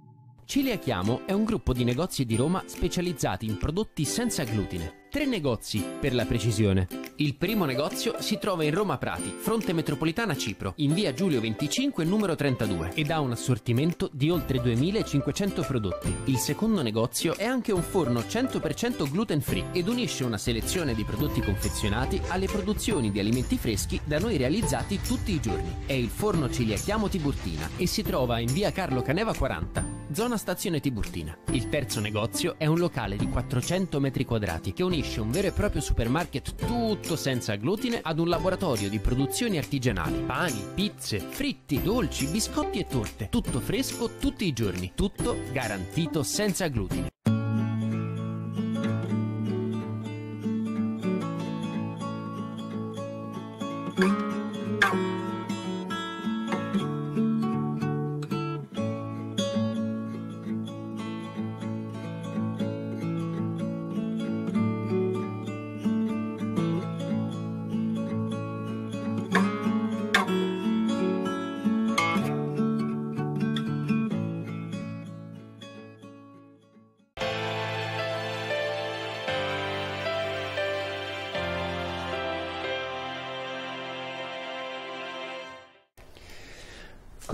K: Celiachiamo è un gruppo di negozi di Roma specializzati in prodotti senza glutine. Tre negozi, per la precisione. Il primo negozio si trova in Roma Prati, fronte metropolitana Cipro, in via Giulio 25 numero 32 ed ha un assortimento di oltre 2500 prodotti. Il secondo negozio è anche un forno 100% gluten free ed unisce una selezione di prodotti confezionati alle produzioni di alimenti freschi da noi realizzati tutti i giorni. È il forno Ciliachiamo Tiburtina e si trova in via Carlo Caneva 40, zona stazione Tiburtina. Il terzo negozio è un locale di 400 metri quadrati che unisce trasferisce un vero e proprio supermarket tutto senza glutine ad un laboratorio di produzioni artigianali, pani, pizze, fritti, dolci, biscotti e torte, tutto fresco tutti i giorni, tutto garantito senza glutine.
A: Thank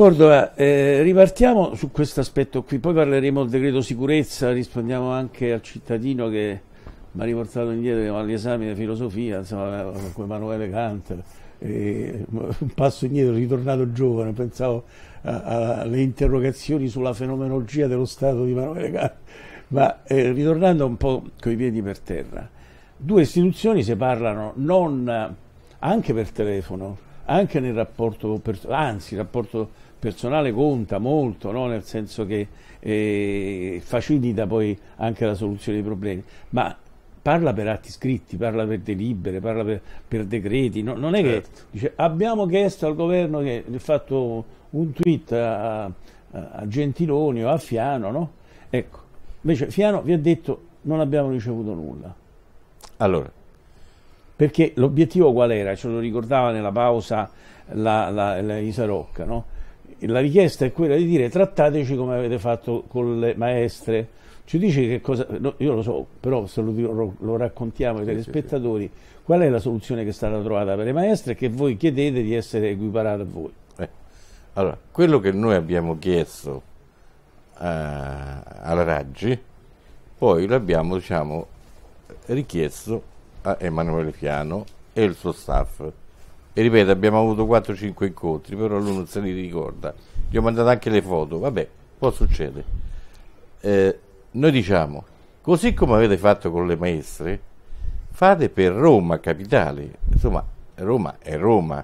A: Cordova, eh, ripartiamo su questo aspetto qui, poi parleremo del decreto sicurezza, rispondiamo anche al cittadino che mi ha riportato indietro agli esami di filosofia, insomma, con Emanuele Canter, eh, un passo indietro, ritornato giovane, pensavo alle interrogazioni sulla fenomenologia dello Stato di Emanuele Canter, ma eh, ritornando un po' coi piedi per terra, due istituzioni si parlano non anche per telefono, anche nel rapporto, anzi il rapporto personale conta molto, no? nel senso che eh, facilita poi anche la soluzione dei problemi, ma parla per atti scritti, parla per delibere, parla per, per decreti, no? non è certo. che dice abbiamo chiesto al governo che ha fatto un tweet a, a, Gentiloni o a Fiano, no? ecco, invece Fiano vi ha detto non abbiamo ricevuto nulla.
C: Allora.
A: Perché l'obiettivo qual era? Ce lo ricordava nella pausa la, la, la Isa Rocca, no? La richiesta è quella di dire trattateci come avete fatto con le maestre, ci dice che cosa, no, io lo so, però se lo, lo, lo raccontiamo ai telespettatori, qual è la soluzione che è stata trovata per le maestre che voi chiedete di essere equiparata a voi?
C: Eh. Allora, quello che noi abbiamo chiesto uh, alla Raggi, poi l'abbiamo diciamo, richiesto a Emanuele Fiano e il suo staff e ripeto, abbiamo avuto 4-5 incontri, però lui non se li ricorda. Gli ho mandato anche le foto, vabbè, può succedere. Eh, noi diciamo, così come avete fatto con le maestre, fate per Roma capitale. Insomma, Roma è Roma.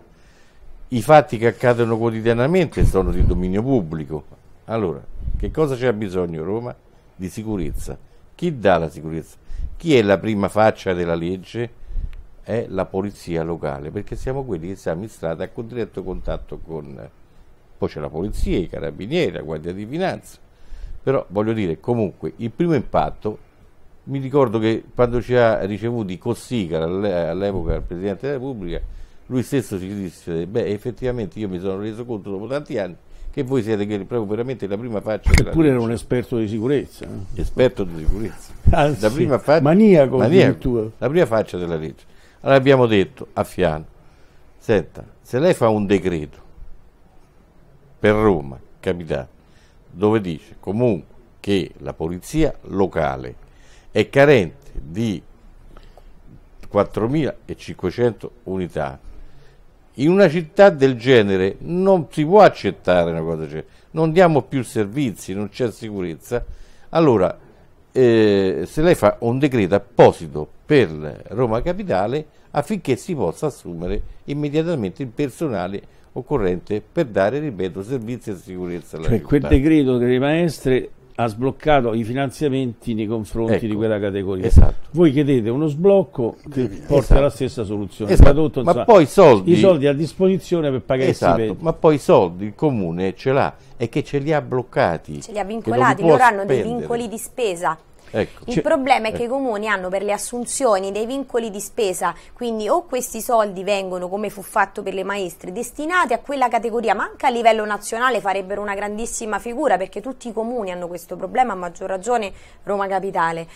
C: I fatti che accadono quotidianamente sono di dominio pubblico. Allora, che cosa c'è bisogno Roma? Di sicurezza. Chi dà la sicurezza? Chi è la prima faccia della legge? È la polizia locale, perché siamo quelli che siamo in strada a diretto contatto con... Poi c'è la polizia, i carabinieri, la guardia di finanza, però voglio dire, comunque, il primo impatto, mi ricordo che quando ci ha ricevuti Cossiga all'epoca il Presidente della Repubblica, lui stesso ci disse, beh effettivamente io mi sono reso conto dopo tanti anni che voi siete proprio veramente la prima faccia
A: Eppure era un esperto di sicurezza. Eh?
C: Esperto di sicurezza.
A: Anzi, la prima faccia, maniaco,
C: maniaco la prima faccia della legge. Allora abbiamo detto a Fiano, senta, se lei fa un decreto per Roma, capitale, dove dice comunque che la polizia locale è carente di 4.500 unità, in una città del genere non si può accettare una cosa del genere, non diamo più servizi, non c'è sicurezza, allora eh, se lei fa un decreto apposito per Roma Capitale affinché si possa assumere immediatamente il personale occorrente per dare, ripeto, servizi e sicurezza alla
A: cioè,
C: città.
A: quel decreto delle maestre ha sbloccato i finanziamenti nei confronti ecco, di quella categoria.
C: Esatto.
A: Voi chiedete uno sblocco che porta esatto. alla stessa soluzione.
C: Esatto. Tradotto, ma insomma, poi soldi,
A: i soldi a disposizione per pagare
C: esatto,
A: i stipendi.
C: Ma poi i soldi il comune ce l'ha e che ce li ha bloccati.
J: Ce li ha vincolati, loro hanno dei vincoli di spesa
C: Ecco.
J: Il problema è che i comuni hanno per le assunzioni dei vincoli di spesa, quindi o questi soldi vengono, come fu fatto per le maestre, destinati a quella categoria, ma anche a livello nazionale farebbero una grandissima figura perché tutti i comuni hanno questo problema, a maggior ragione Roma Capitale.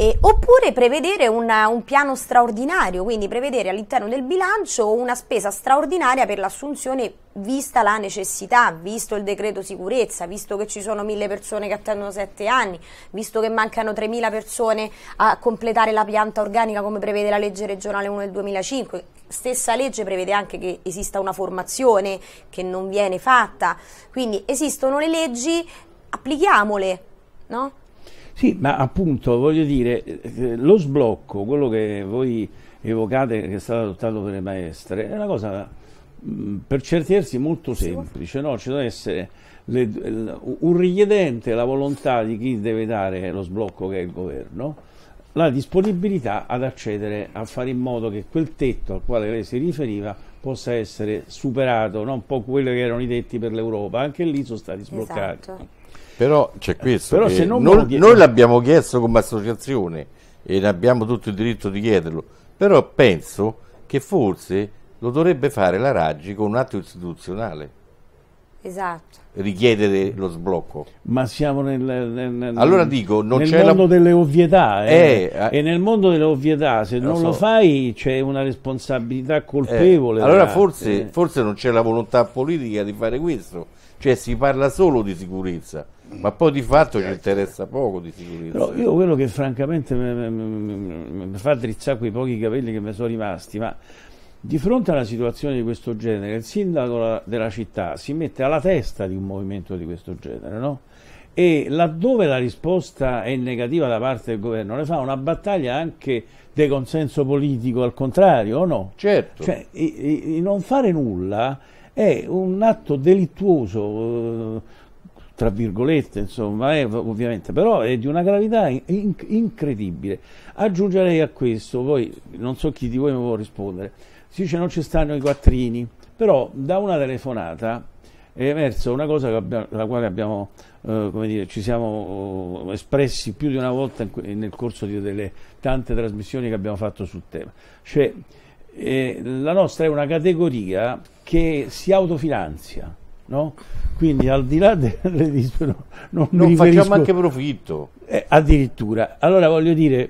J: Eh, oppure prevedere una, un piano straordinario, quindi prevedere all'interno del bilancio una spesa straordinaria per l'assunzione vista la necessità, visto il decreto sicurezza, visto che ci sono mille persone che attendono sette anni, visto che mancano 3.000 persone a completare la pianta organica come prevede la legge regionale 1 del 2005. Stessa legge prevede anche che esista una formazione che non viene fatta, quindi esistono le leggi, applichiamole, no?
A: Sì, ma appunto voglio dire, eh, lo sblocco, quello che voi evocate che è stato adottato per le maestre, è una cosa mm, per certi versi molto semplice, no? ci deve essere le, un richiedente la volontà di chi deve dare lo sblocco che è il governo, la disponibilità ad accedere a fare in modo che quel tetto al quale lei si riferiva possa essere superato, non un po' quelli che erano i tetti per l'Europa, anche lì sono stati sbloccati.
C: Esatto. Però c'è questo, Però se non noi, noi l'abbiamo chiesto come associazione e abbiamo tutto il diritto di chiederlo, però penso che forse lo dovrebbe fare la Raggi con un atto istituzionale.
J: Esatto.
C: richiedere lo sblocco.
A: Ma siamo nel, nel- nel-
C: Allora dico, non
A: nel
C: c'è la-
A: mondo delle ovvietà. eh.
C: Eh, eh.
A: E nel mondo delle ovvietà, se
C: Lo
A: non lo
C: so.
A: fai, c'è una responsabilità
C: Eh,
A: colpevole.
C: allora
A: da-
C: forse,
A: eh.
C: forse non c'è la volontà politica di fare questo, cioè si parla solo di sicurezza, ma poi di fatto ci interessa poco di sicurezza.
A: Però io quello che francamente mi, fa drizzare quei pochi capelli che mi sono rimasti, ma di fronte a una situazione di questo genere, il sindaco la- della città si mette alla testa di un movimento di questo genere, no? E laddove la risposta è negativa da parte del governo, ne fa una battaglia anche di consenso politico al contrario, o no?
C: Certo.
A: Cioè, i- i non fare nulla è un atto delittuoso, eh, tra virgolette, insomma, eh, ovviamente, però è di una gravità in- in- incredibile. Aggiungerei a questo, poi non so chi di voi mi può rispondere, si dice non ci stanno i quattrini, però da una telefonata è emersa una cosa che abbia- la quale abbiamo, eh, dire, ci siamo eh, espressi più di una volta in nel corso di- delle tante trasmissioni che abbiamo fatto sul tema. Cioè, eh, la nostra è una categoria che si autofinanzia, no? Quindi al di là de- delle dispute, no, non,
C: non facciamo anche profitto.
A: eh, addirittura. Allora voglio dire,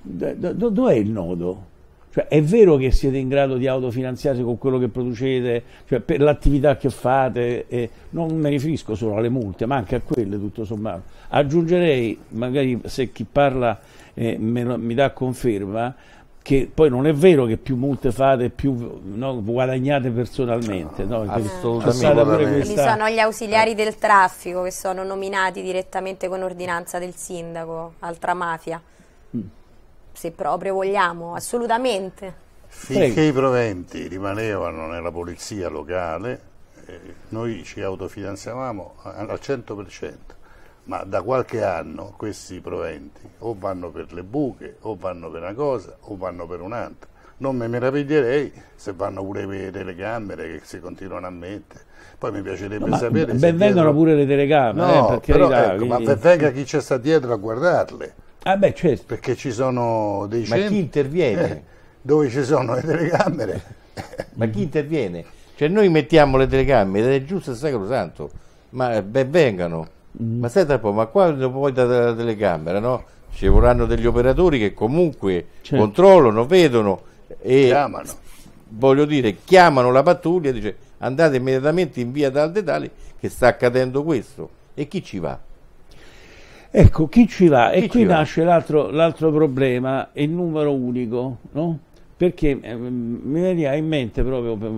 A: d- d- dov'è il nodo? Cioè, è vero che siete in grado di autofinanziarsi con quello che producete, cioè per l'attività che fate, e non mi riferisco solo alle multe, ma anche a quelle tutto sommato. Aggiungerei, magari se chi parla eh, lo- mi dà conferma, che poi non è vero che più multe fate, più no, guadagnate personalmente. No, Perché
C: assolutamente.
A: questa-
J: sono gli ausiliari del traffico che sono nominati direttamente con ordinanza del sindaco, altra mafia.
A: Mm.
J: Se proprio vogliamo, assolutamente.
E: Finché i proventi rimanevano nella polizia locale, eh, noi ci autofinanziavamo al 100%, ma da qualche anno questi proventi o vanno per le buche, o vanno per una cosa, o vanno per un'altra. Non mi meraviglierei se vanno pure per le telecamere che si continuano a mettere. Poi mi piacerebbe
A: Ma
E: sapere se
A: ben vengano
E: dietro-
A: pure le telecamere,
E: No,
A: eh, per
E: però,
A: carità,
E: ecco, ma
A: quindi-
E: venga chi c'è sta dietro a guardarle.
A: Ah beh, certo.
E: Perché ci sono dei
C: Ma chi
E: centri
C: interviene?
E: eh, dove ci sono le telecamere.
C: Ma chi interviene? Cioè noi mettiamo le telecamere è giusto e sacrosanto, ma eh, ben vengano.
A: Mm.
C: Ma stai un po', ma quando poi da, da telecamera, no? Ci vorranno degli operatori che comunque
A: Certo.
C: controllano, vedono e
E: Chiamano.
C: voglio dire, chiamano la pattuglia e dice andate immediatamente in via dal detali che sta accadendo questo. E chi ci va?
A: Ecco, chi ci va?
C: Chi
A: e qui nasce l'altro, l'altro problema, il numero unico, no? Perché eh, mi veniva in mente proprio per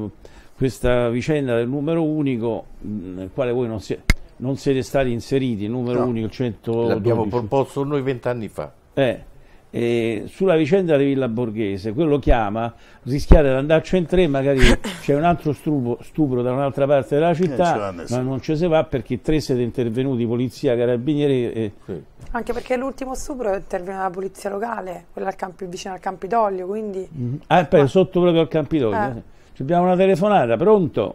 A: questa vicenda del numero unico, mh, nel quale voi non, sie- non siete stati inseriti, il numero
E: No.
A: unico il 112.
C: L'abbiamo proposto noi vent'anni fa.
A: Eh, eh, sulla vicenda di Villa Borghese, quello chiama, rischiate di andarci in tre, magari c'è un altro stupro, stupro da un'altra parte della
E: Eh,
A: città,
E: l'ha
A: ma non ci si va perché tre siete intervenuti, polizia, carabinieri e...
C: Sì.
B: Anche perché l'ultimo stupro interviene la polizia locale, quella al Campi- vicino al Campidoglio, quindi...
A: Ah, poi sotto proprio al Campidoglio.
B: Eh.
A: eh. Ci Abbiamo una telefonata, pronto?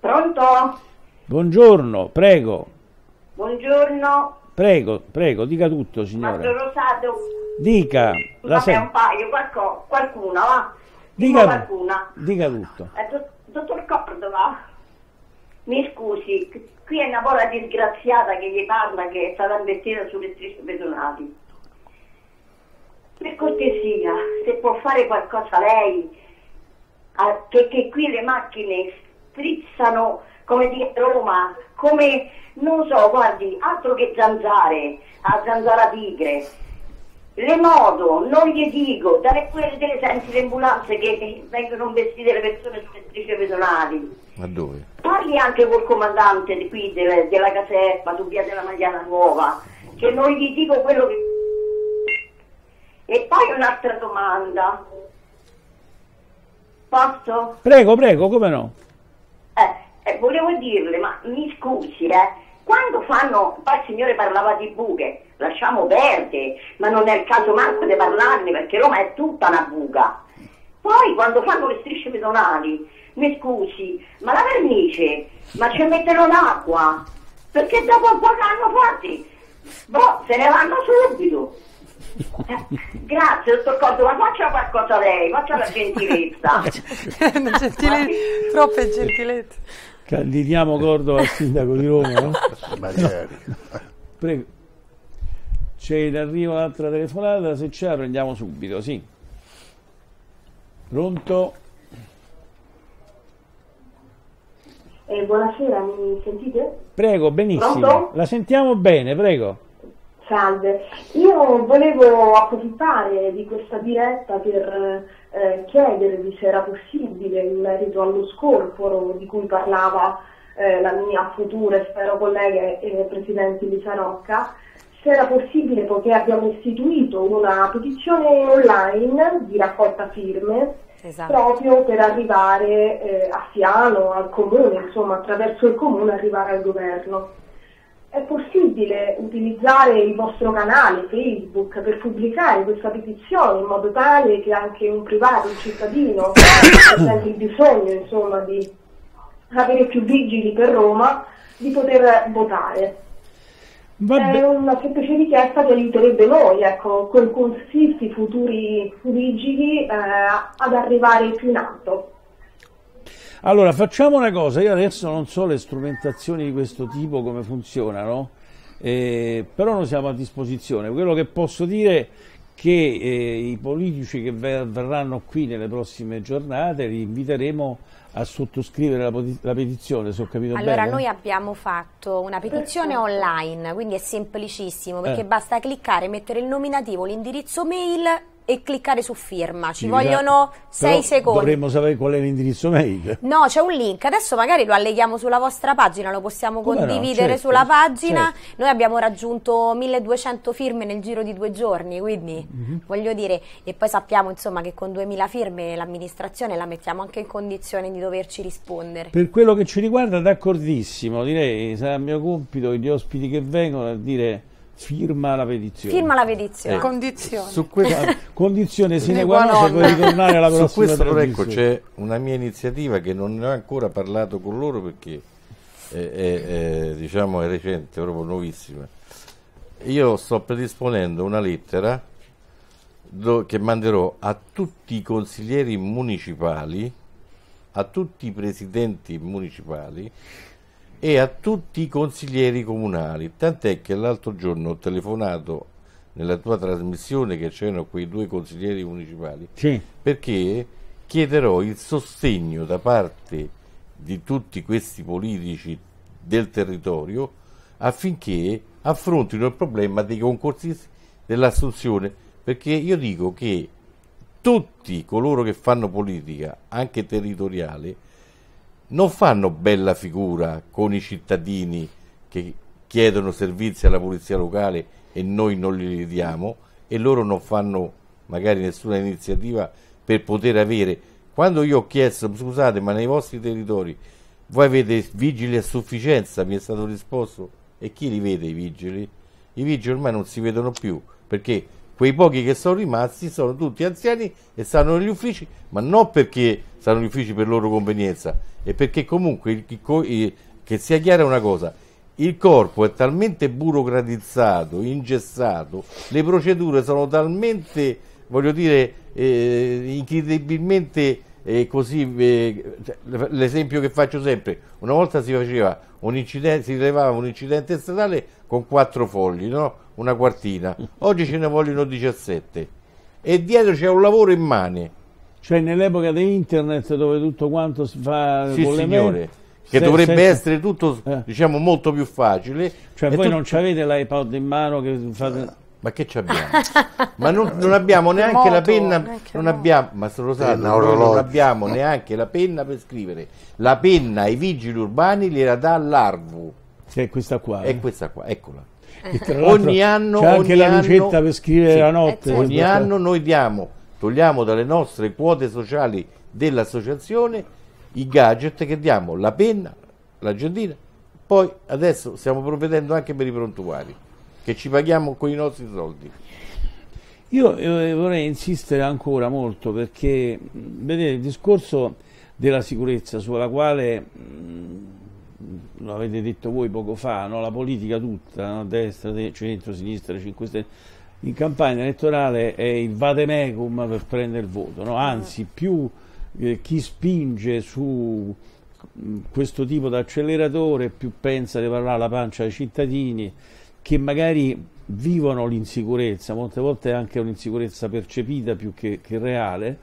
G: Pronto?
A: Buongiorno, prego,
G: Buongiorno,
A: prego, prego, dica tutto signora.
G: Rosato.
A: Dica, la
G: Vabbè, un paio, qualco- qualcuna, va?
A: Dica,
G: qualcuna.
A: dica tutto.
G: Eh, do- dottor Cordova, mi scusi, qui è una povera disgraziata che gli parla che è stata investita sulle strisce pedonali. Per cortesia, se può fare qualcosa lei, che qui le macchine strizzano come di Roma, come, non so, guardi, altro che zanzare, a zanzara tigre. Le moto, non gli dico, dalle quelle delle senti le ambulanze che, vengono investite le persone sulle strisce pedonali.
C: Ma dove?
G: Parli anche col comandante di qui delle- della caserma su via della Magliana Nuova, che non gli dico quello che... E poi un'altra domanda. Posso?
A: Prego, prego, come no?
G: Eh, eh, volevo dirle, ma mi scusi, eh, quando fanno, poi il signore parlava di buche, lasciamo perdere, ma non è il caso manco di parlarne perché Roma è tutta una buca. Poi quando fanno le strisce pedonali, mi scusi, ma la vernice, ma ci mettono l'acqua, perché dopo un po' che hanno fatti, boh, se ne vanno subito. Eh, grazie, dottor Cordova, faccia qualcosa lei, faccia la gentilezza.
B: Gentile, troppe gentilezze.
A: Candidiamo Cordova al sindaco di Roma, no?
E: Magari.
A: Prego. C'è in arrivo un'altra telefonata, se c'è la prendiamo subito, sì. Pronto?
L: Eh, buonasera, mi sentite?
A: Prego, benissimo.
L: Pronto?
A: La sentiamo bene, prego.
L: Salve, io volevo approfittare di questa diretta per eh, chiedervi se era possibile in merito allo scorporo di cui parlava eh, la mia futura e spero collega e presidente Lisa Rocca, se era possibile poiché abbiamo istituito una petizione online di raccolta firme
J: Esatto.
L: proprio per arrivare eh, a Fiano, al comune, insomma attraverso il comune arrivare al governo. È possibile utilizzare il vostro canale Facebook per pubblicare questa petizione in modo tale che anche un privato, un cittadino, che sente il bisogno insomma, di avere più vigili per Roma, di poter votare. È una semplice richiesta che aiuterebbe noi, ecco, con questi futuri vigili eh, ad arrivare più in alto.
A: Allora, facciamo una cosa, io adesso non so le strumentazioni di questo tipo come funzionano, eh, però noi siamo a disposizione. Quello che posso dire è che eh, i politici che ver- verranno qui nelle prossime giornate li inviteremo a sottoscrivere la, la petizione, se ho capito
J: Allora,
A: bene.
J: noi abbiamo fatto una petizione online, quindi è semplicissimo perché
A: Eh.
J: basta cliccare, mettere il nominativo, l'indirizzo mail e cliccare su firma. Ci
A: Sì,
J: vogliono
A: però
J: 6 secondi.
A: Dovremmo sapere qual è l'indirizzo mail.
J: No, c'è un link. Adesso magari lo alleghiamo sulla vostra pagina, lo possiamo
A: Come no,
J: condividere
A: certo,
J: sulla pagina.
A: certo.
J: Noi abbiamo raggiunto 1200 firme nel giro di due giorni, quindi
A: Mhm.
J: voglio dire, e poi sappiamo insomma che con 2000 firme l'amministrazione la mettiamo anche in condizione di doverci rispondere.
A: Per quello che ci riguarda, d'accordissimo, direi sarà mio compito gli ospiti che vengono a dire firma la petizione.
J: Firma la petizione.
A: Eh.
B: Condizione.
C: Su questo,
A: Condizione sine qua non puoi ritornare alla
C: su
A: prossima
C: questo però, ecco, c'è una mia iniziativa che non ne ho ancora parlato con loro perché è, è- è, diciamo, è recente, proprio nuovissima. Io sto predisponendo una lettera do- che manderò a tutti i consiglieri municipali, a tutti i presidenti municipali e a tutti i consiglieri comunali. Tant'è che l'altro giorno ho telefonato nella tua trasmissione che c'erano quei due consiglieri municipali
A: Sì.
C: perché chiederò il sostegno da parte di tutti questi politici del territorio affinché affrontino il problema dei concorsisti dell'assunzione perché io dico che tutti coloro che fanno politica anche territoriale non fanno bella figura con i cittadini che chiedono servizi alla polizia locale e noi non li diamo e loro non fanno magari nessuna iniziativa per poter avere. Quando io ho chiesto, scusate, ma nei vostri territori voi avete vigili a sufficienza, mi è stato risposto, e chi li vede i vigili? I vigili ormai non si vedono più, perché quei pochi che sono rimasti sono tutti anziani e stanno negli uffici, ma non perché stanno negli uffici per loro convenienza, è perché comunque, il- il il- che sia chiara una cosa, il corpo è talmente burocratizzato, ingessato, le procedure sono talmente, voglio dire, eh, incredibilmente eh, così, eh, l'esempio che faccio sempre, una volta si faceva un incidente, si rilevava un incidente stradale con quattro fogli, no? una quartina, oggi ce ne vogliono 17 e dietro c'è un lavoro in mani.
A: Cioè nell'epoca di internet dove tutto quanto si fa
C: Sì,
A: con le
C: signore,
A: mail,
C: che
A: se-
C: dovrebbe
A: senza-
C: essere tutto
A: Eh.
C: diciamo molto più facile.
A: Cioè
C: E
A: voi
C: tu-
A: non avete l'iPod in mano che fate...
C: Ma che ci abbiamo? ma non, non abbiamo neanche la
B: moto,
C: penna,
B: neanche
C: non
B: moto.
C: abbiamo, ma noi non abbiamo neanche la penna per scrivere. La penna ai vigili urbani gliela dà l'Arvu.
A: Che è questa qua.
C: È
A: eh.
C: questa qua, eccola.
A: L'altro
C: Ogni anno,
A: c'è anche
C: ogni
A: la
C: anno-
A: lucetta per scrivere
C: sì,
A: la notte.
J: eh,
C: Ogni anno noi diamo, togliamo dalle nostre quote sociali dell'associazione i gadget che diamo, la penna, l'agendina, poi adesso stiamo provvedendo anche per i prontuari, che ci paghiamo con i nostri soldi.
A: Io eh, vorrei insistere ancora molto perché vedete il discorso della sicurezza sulla quale lo avete detto voi poco fa, no? la politica tutta, no? destra, de- centro, sinistra, 5 Stelle, in campagna elettorale è il vademecum per prendere il voto, no? anzi più eh, chi spinge su questo tipo di acceleratore, più pensa di parlare alla pancia ai cittadini che magari vivono l'insicurezza, molte volte anche un'insicurezza percepita più che, che reale,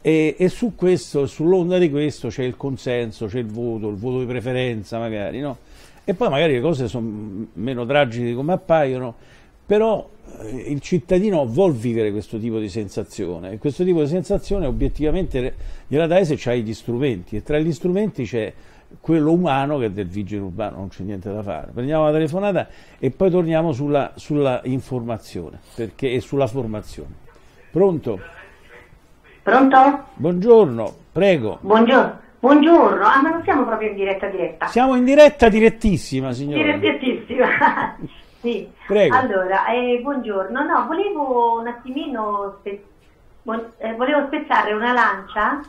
A: e, e, su questo, sull'onda di questo c'è il consenso, c'è il voto, il voto di preferenza magari, no? E poi magari le cose sono meno tragiche come appaiono, però eh, il cittadino vuol vivere questo tipo di sensazione e questo tipo di sensazione obiettivamente gliela dai se c'hai gli strumenti e tra gli strumenti c'è quello umano che è del vigile urbano, non c'è niente da fare. Prendiamo la telefonata e poi torniamo sulla, sulla informazione perché, e sulla formazione. Pronto?
M: Pronto?
A: Buongiorno, prego.
M: Buongiorno. Buongiorno, ah ma non siamo proprio in diretta diretta.
A: Siamo in diretta direttissima, signora.
M: Direttissima. sì.
A: Prego.
M: Allora, eh, buongiorno. No, volevo un attimino spe- eh, volevo spezzare una lancia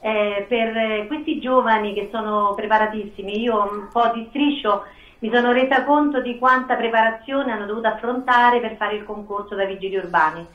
M: eh, per eh, questi giovani che sono preparatissimi. Io un po' di striscio mi sono resa conto di quanta preparazione hanno dovuto affrontare per fare il concorso da vigili urbani.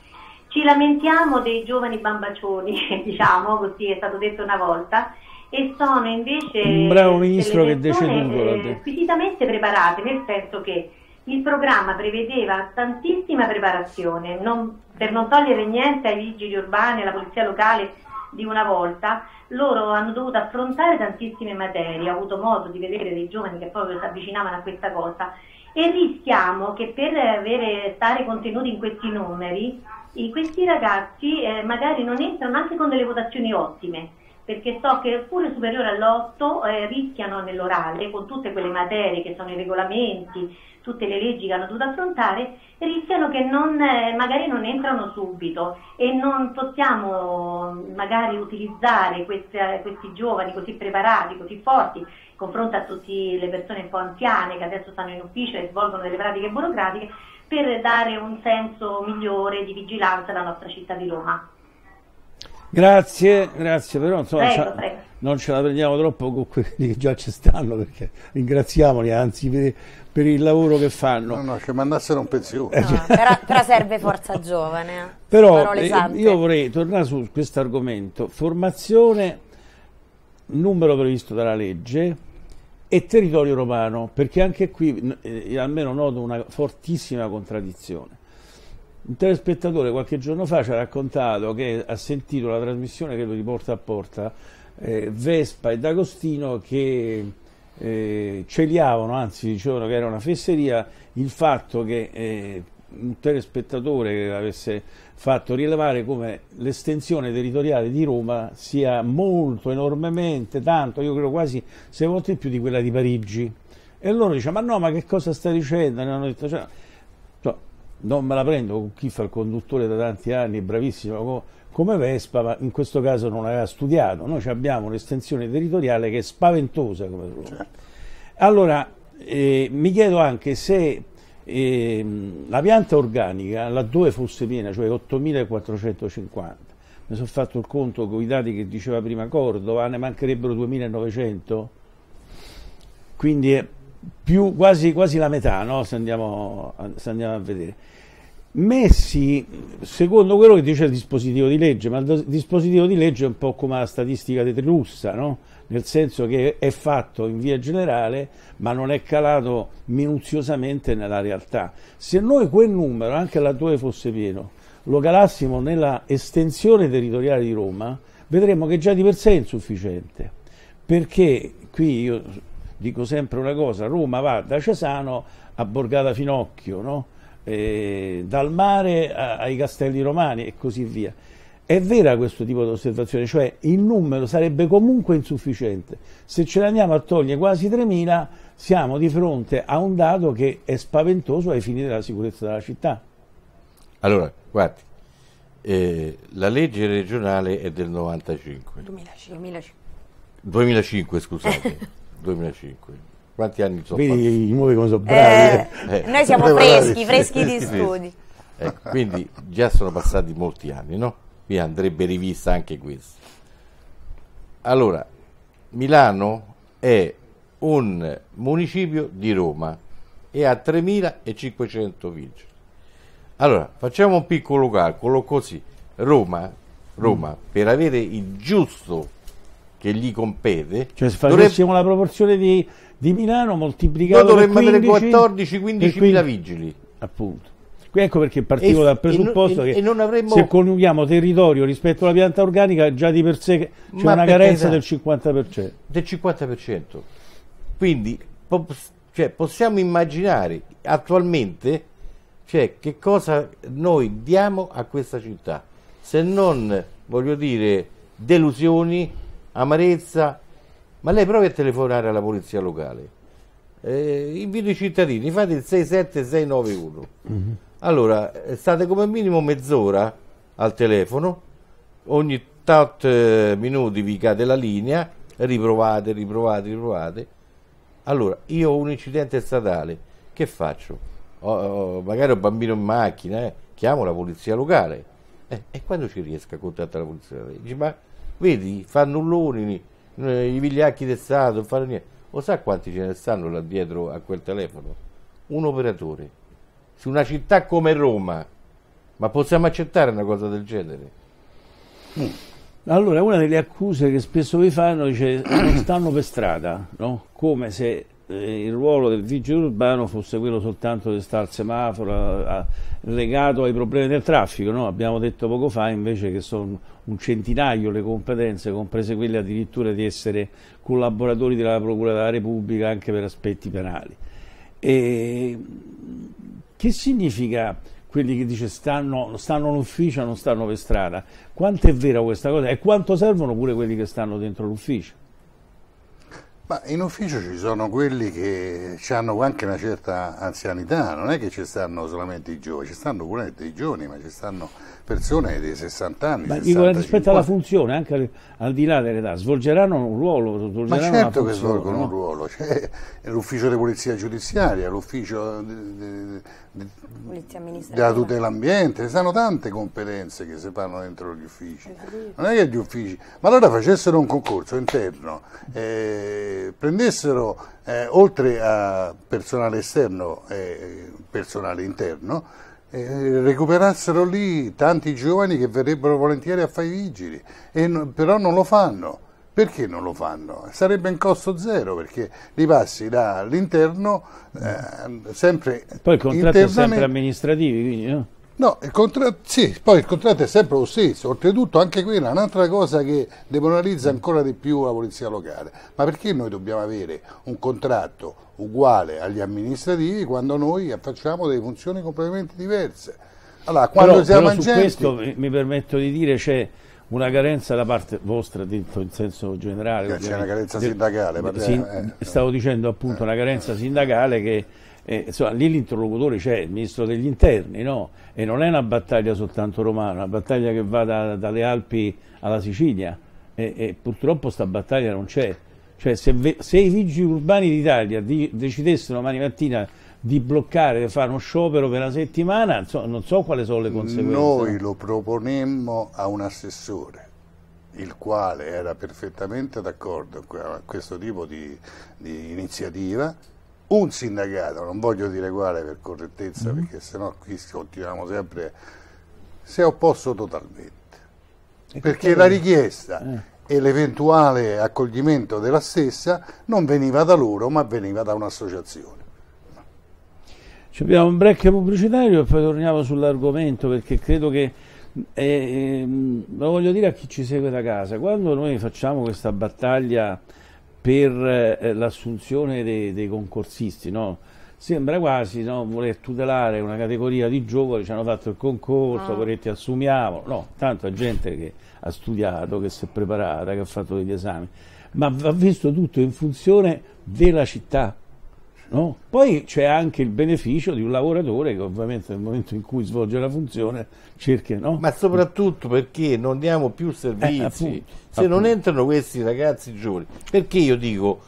M: Ci lamentiamo dei giovani bambaccioni, diciamo così è stato detto una volta, e sono invece
A: un bravo ministro che
M: deceduto eh, squisitamente preparate, nel senso che il programma prevedeva tantissima preparazione, non, per non togliere niente ai vigili urbani, alla polizia locale di una volta, loro hanno dovuto affrontare tantissime materie, ho avuto modo di vedere dei giovani che proprio si avvicinavano a questa cosa. E rischiamo che per avere, stare contenuti in questi numeri, questi ragazzi eh, magari non entrano anche con delle votazioni ottime perché so che pure superiore all'8 eh, rischiano nell'orale, con tutte quelle materie che sono i regolamenti, tutte le leggi che hanno dovuto affrontare, rischiano che non, eh, magari non entrano subito e non possiamo magari utilizzare queste, questi giovani così preparati, così forti, in confronto a tutte le persone un po' anziane che adesso stanno in ufficio e svolgono delle pratiche burocratiche, per dare un senso migliore di vigilanza alla nostra città di Roma.
A: Grazie, grazie, però insomma
M: prego, prego.
A: non ce la prendiamo troppo con quelli che già ci stanno perché ringraziamoli anzi per, per il lavoro che fanno.
E: No, no, che mandassero un pensione.
J: No, però, però, serve forza giovane. Eh.
A: Però eh, io vorrei tornare su questo argomento, formazione, numero previsto dalla legge e territorio romano, perché anche qui eh, almeno noto una fortissima contraddizione un telespettatore qualche giorno fa ci ha raccontato che ha sentito la trasmissione credo di Porta a Porta eh, Vespa e D'Agostino che eh, celiavano, anzi dicevano che era una fesseria, il fatto che eh, un telespettatore avesse fatto rilevare come l'estensione territoriale di Roma sia molto, enormemente, tanto, io credo quasi sei volte più di quella di Parigi. E loro dicevano, ma no, ma che cosa stai dicendo? E hanno detto, cioè, non me la prendo con chi fa il conduttore da tanti anni, bravissimo come Vespa, ma in questo caso non aveva studiato. Noi abbiamo un'estensione territoriale che è spaventosa come Roma. Certo. Allora, eh, mi chiedo anche se eh, la pianta organica, laddove fosse piena, cioè 8450, mi sono fatto il conto con i dati che diceva prima Cordova, ne mancherebbero 2900, quindi è più, quasi, quasi la metà, no? se, andiamo, se andiamo a vedere messi secondo quello che dice il dispositivo di legge, ma il dispositivo di legge è un po' come la statistica di Trilussa, no? nel senso che è fatto in via generale, ma non è calato minuziosamente nella realtà. Se noi quel numero, anche laddove fosse pieno, lo calassimo nella estensione territoriale di Roma, vedremo che già di per sé è insufficiente, perché qui io dico sempre una cosa, Roma va da Cesano a Borgata Finocchio, no? Eh, dal mare a, ai castelli romani e così via. È vera questo tipo di osservazione, cioè il numero sarebbe comunque insufficiente. Se ce ne andiamo a togliere quasi 3.000 siamo di fronte a un dato che è spaventoso ai fini della sicurezza della città.
C: Allora, guardi, eh, la legge regionale è del 95.
J: 2005.
C: 2005, scusate. 2005. Quanti anni sono?
A: Vedi i nuovi come sono bravi.
J: Eh, eh. Noi siamo freschi, freschi di studi.
C: Eh, quindi già sono passati molti anni, no? Qui andrebbe rivista anche questo. Allora, Milano è un municipio di Roma e ha 3.500 vigili. Allora, facciamo un piccolo calcolo così. Roma, Roma mm. per avere il giusto che gli compete,
A: Cioè se
C: dovrebbe-
A: facessimo la proporzione di, di Milano moltiplicato
C: Noi dovremmo
A: per
C: avere
A: 15,
C: 14-15
A: per
C: mila
A: 15.
C: vigili.
A: Appunto. Ecco perché partivo
C: E-
A: dal presupposto
C: e-
A: che
C: e avremmo-
A: se coniughiamo territorio rispetto alla pianta organica già di per sé c'è
C: Ma
A: una carenza
C: carità.
A: del 50%.
C: del 50%. Quindi po- cioè, possiamo immaginare attualmente cioè, che cosa noi diamo a questa città, se non, voglio dire, delusioni, amarezza. Ma lei provi a telefonare alla polizia locale. Eh, invito i cittadini, fate il 67691. Allora, eh, state come minimo mezz'ora al telefono, ogni tot eh, minuti vi cade la linea, riprovate, riprovate, riprovate. Allora, io ho un incidente stradale, che faccio? Ho- ho- magari ho un bambino in macchina, eh, chiamo la polizia locale. Eh, e quando ci riesco a contattare la polizia locale? Dici, ma vedi, fannulloni, eh, i vigliacchi del Stato, non fanno niente. Lo sa quanti ce ne stanno là dietro a quel telefono? Un operatore. Su una città come Roma. Ma possiamo accettare una cosa del genere?
A: Allora, una delle accuse che spesso vi fanno dice non stanno per strada, no? come se eh, il ruolo del vigile urbano fosse quello soltanto di stare al semaforo legato ai problemi del traffico. no? Abbiamo detto poco fa invece che sono un centinaio le competenze, comprese quelle addirittura di essere collaboratori della Procura della Repubblica anche per aspetti penali. E che significa quelli che dice stanno, stanno in ufficio e non stanno per strada? Quanto è vera questa cosa e quanto servono pure quelli che stanno dentro l'ufficio?
E: Ma in ufficio ci sono quelli che hanno anche una certa anzianità, non è che ci stanno solamente i giovani, ci stanno pure dei giovani, ma ci stanno persone dei 60 anni.
A: Ma
E: 60,
A: dico rispetto alla
E: 50.
A: funzione, anche al, al di là dell'età, svolgeranno un ruolo,
E: Ma
A: svolgeranno
E: certo
A: una
E: che
A: funzione,
E: svolgono
A: no?
E: un ruolo, c'è l'ufficio di polizia giudiziaria, l'ufficio della tutela ambiente, ci sono tante competenze che si fanno dentro gli uffici. Non è che gli uffici, ma allora facessero un concorso interno, eh, prendessero eh, oltre a personale esterno e personale interno, eh, recuperassero lì tanti giovani che verrebbero volentieri a fare i vigili, e però non lo fanno. Perché non lo fanno? Sarebbe in costo zero perché li passi dall'interno eh, sempre
A: Poi il contratto è sempre amministrativo, quindi no?
E: No, il contratto, sì, poi il contratto è sempre lo stesso, oltretutto anche quella è un'altra cosa che demonalizza ancora di più la polizia locale. Ma perché noi dobbiamo avere un contratto uguale agli amministrativi quando noi facciamo delle funzioni completamente diverse? Allora, quando
A: però,
E: siamo
A: però su
E: agenti...
A: questo mi, mi permetto di dire c'è una carenza da parte vostra, detto in senso generale.
E: C'è una carenza sindacale, parliamo,
A: sì,
E: eh.
A: stavo dicendo appunto una carenza sindacale che eh, insomma, lì l'interlocutore c'è, il ministro degli interni, no? E non è una battaglia soltanto romana, è una battaglia che va da- dalle Alpi alla Sicilia e, e purtroppo sta battaglia non c'è. Cioè, se, se i vigili urbani d'Italia di- decidessero domani mattina di bloccare, di fare uno sciopero per una settimana, insomma, non so quali sono le conseguenze.
E: Noi lo proponemmo a un assessore, il quale era perfettamente d'accordo a questo tipo di, di iniziativa, un sindacato, non voglio dire quale per correttezza,
A: Mm-hmm.
E: perché sennò qui continuiamo sempre, si è opposto totalmente.
A: E
E: Perché
A: che
E: la richiesta
A: Eh.
E: e l'eventuale accoglimento della stessa non veniva da loro, ma veniva da un'associazione.
A: Ci abbiamo un break pubblicitario e poi torniamo sull'argomento perché credo che, eh, ehm, lo voglio dire a chi ci segue da casa, quando noi facciamo questa battaglia per eh, l'assunzione dei, dei concorsisti, no? sembra quasi no, voler tutelare una categoria di giovani, ci hanno fatto il concorso,
J: Ah.
A: poi ti assumiamo, no, tanto è gente che ha studiato, che si è preparata, che ha fatto degli esami, ma va visto tutto in funzione della città. No? Poi c'è anche il beneficio di un lavoratore che ovviamente nel momento in cui svolge la funzione cerca, no?
C: Ma soprattutto perché non diamo più servizi.
A: Eh, appunto,
C: Se non
A: appunto.
C: entrano questi ragazzi giovani, perché io dico,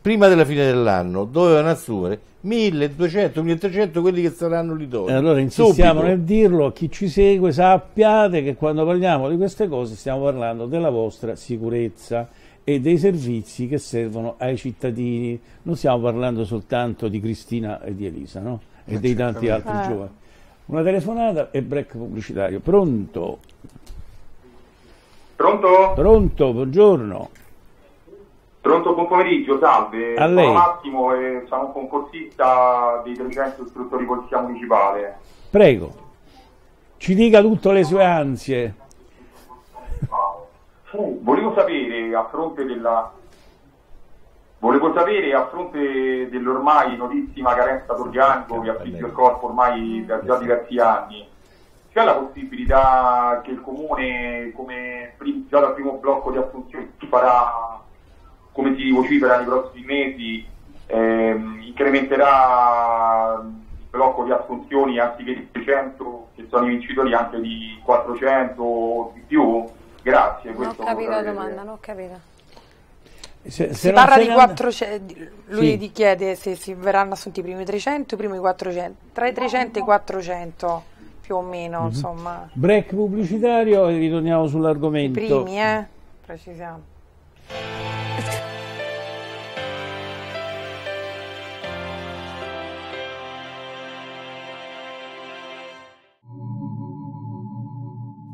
C: prima della fine dell'anno dovevano assumere 1200, 1300 quelli che saranno lì dopo.
A: E allora insistiamo
C: Subito.
A: nel dirlo a chi ci segue, sappiate che quando parliamo di queste cose stiamo parlando della vostra sicurezza e dei servizi che servono ai cittadini. Non stiamo parlando soltanto di Cristina e di Elisa, no? E
E: Eh,
A: dei tanti
E: certamente.
A: altri
B: Eh.
A: giovani. Una telefonata e break pubblicitario. Pronto?
N: Pronto?
A: Pronto, buongiorno.
N: Pronto, buon pomeriggio, salve.
A: A lei.
N: Sono Massimo e sono un concorsista dei delinquenti istruttori di polizia municipale.
A: Prego, ci dica tutte le sue ansie.
N: Volevo sapere a fronte della Volevo sapere a fronte dell'ormai notissima carenza d'organico che affligge il corpo ormai da già diversi anni, c'è la possibilità che il comune, come già dal primo blocco di assunzioni, farà come si vocifera nei prossimi mesi, ehm, incrementerà il blocco di assunzioni anziché di 300, che sono i vincitori anche di 400 o di più? Grazie.
B: Non ho capito la domanda, non ho capito.
A: Se- se
B: Si parla di
A: ne
B: 400, lui
A: Sì.
B: ti chiede se si verranno assunti i primi 300 o i primi 400, tra i 300 e i 400 più o meno,
A: Mhm.
B: insomma,
A: Break pubblicitario e ritorniamo
B: i
A: sull'argomento.
B: primi, eh, precisiamo.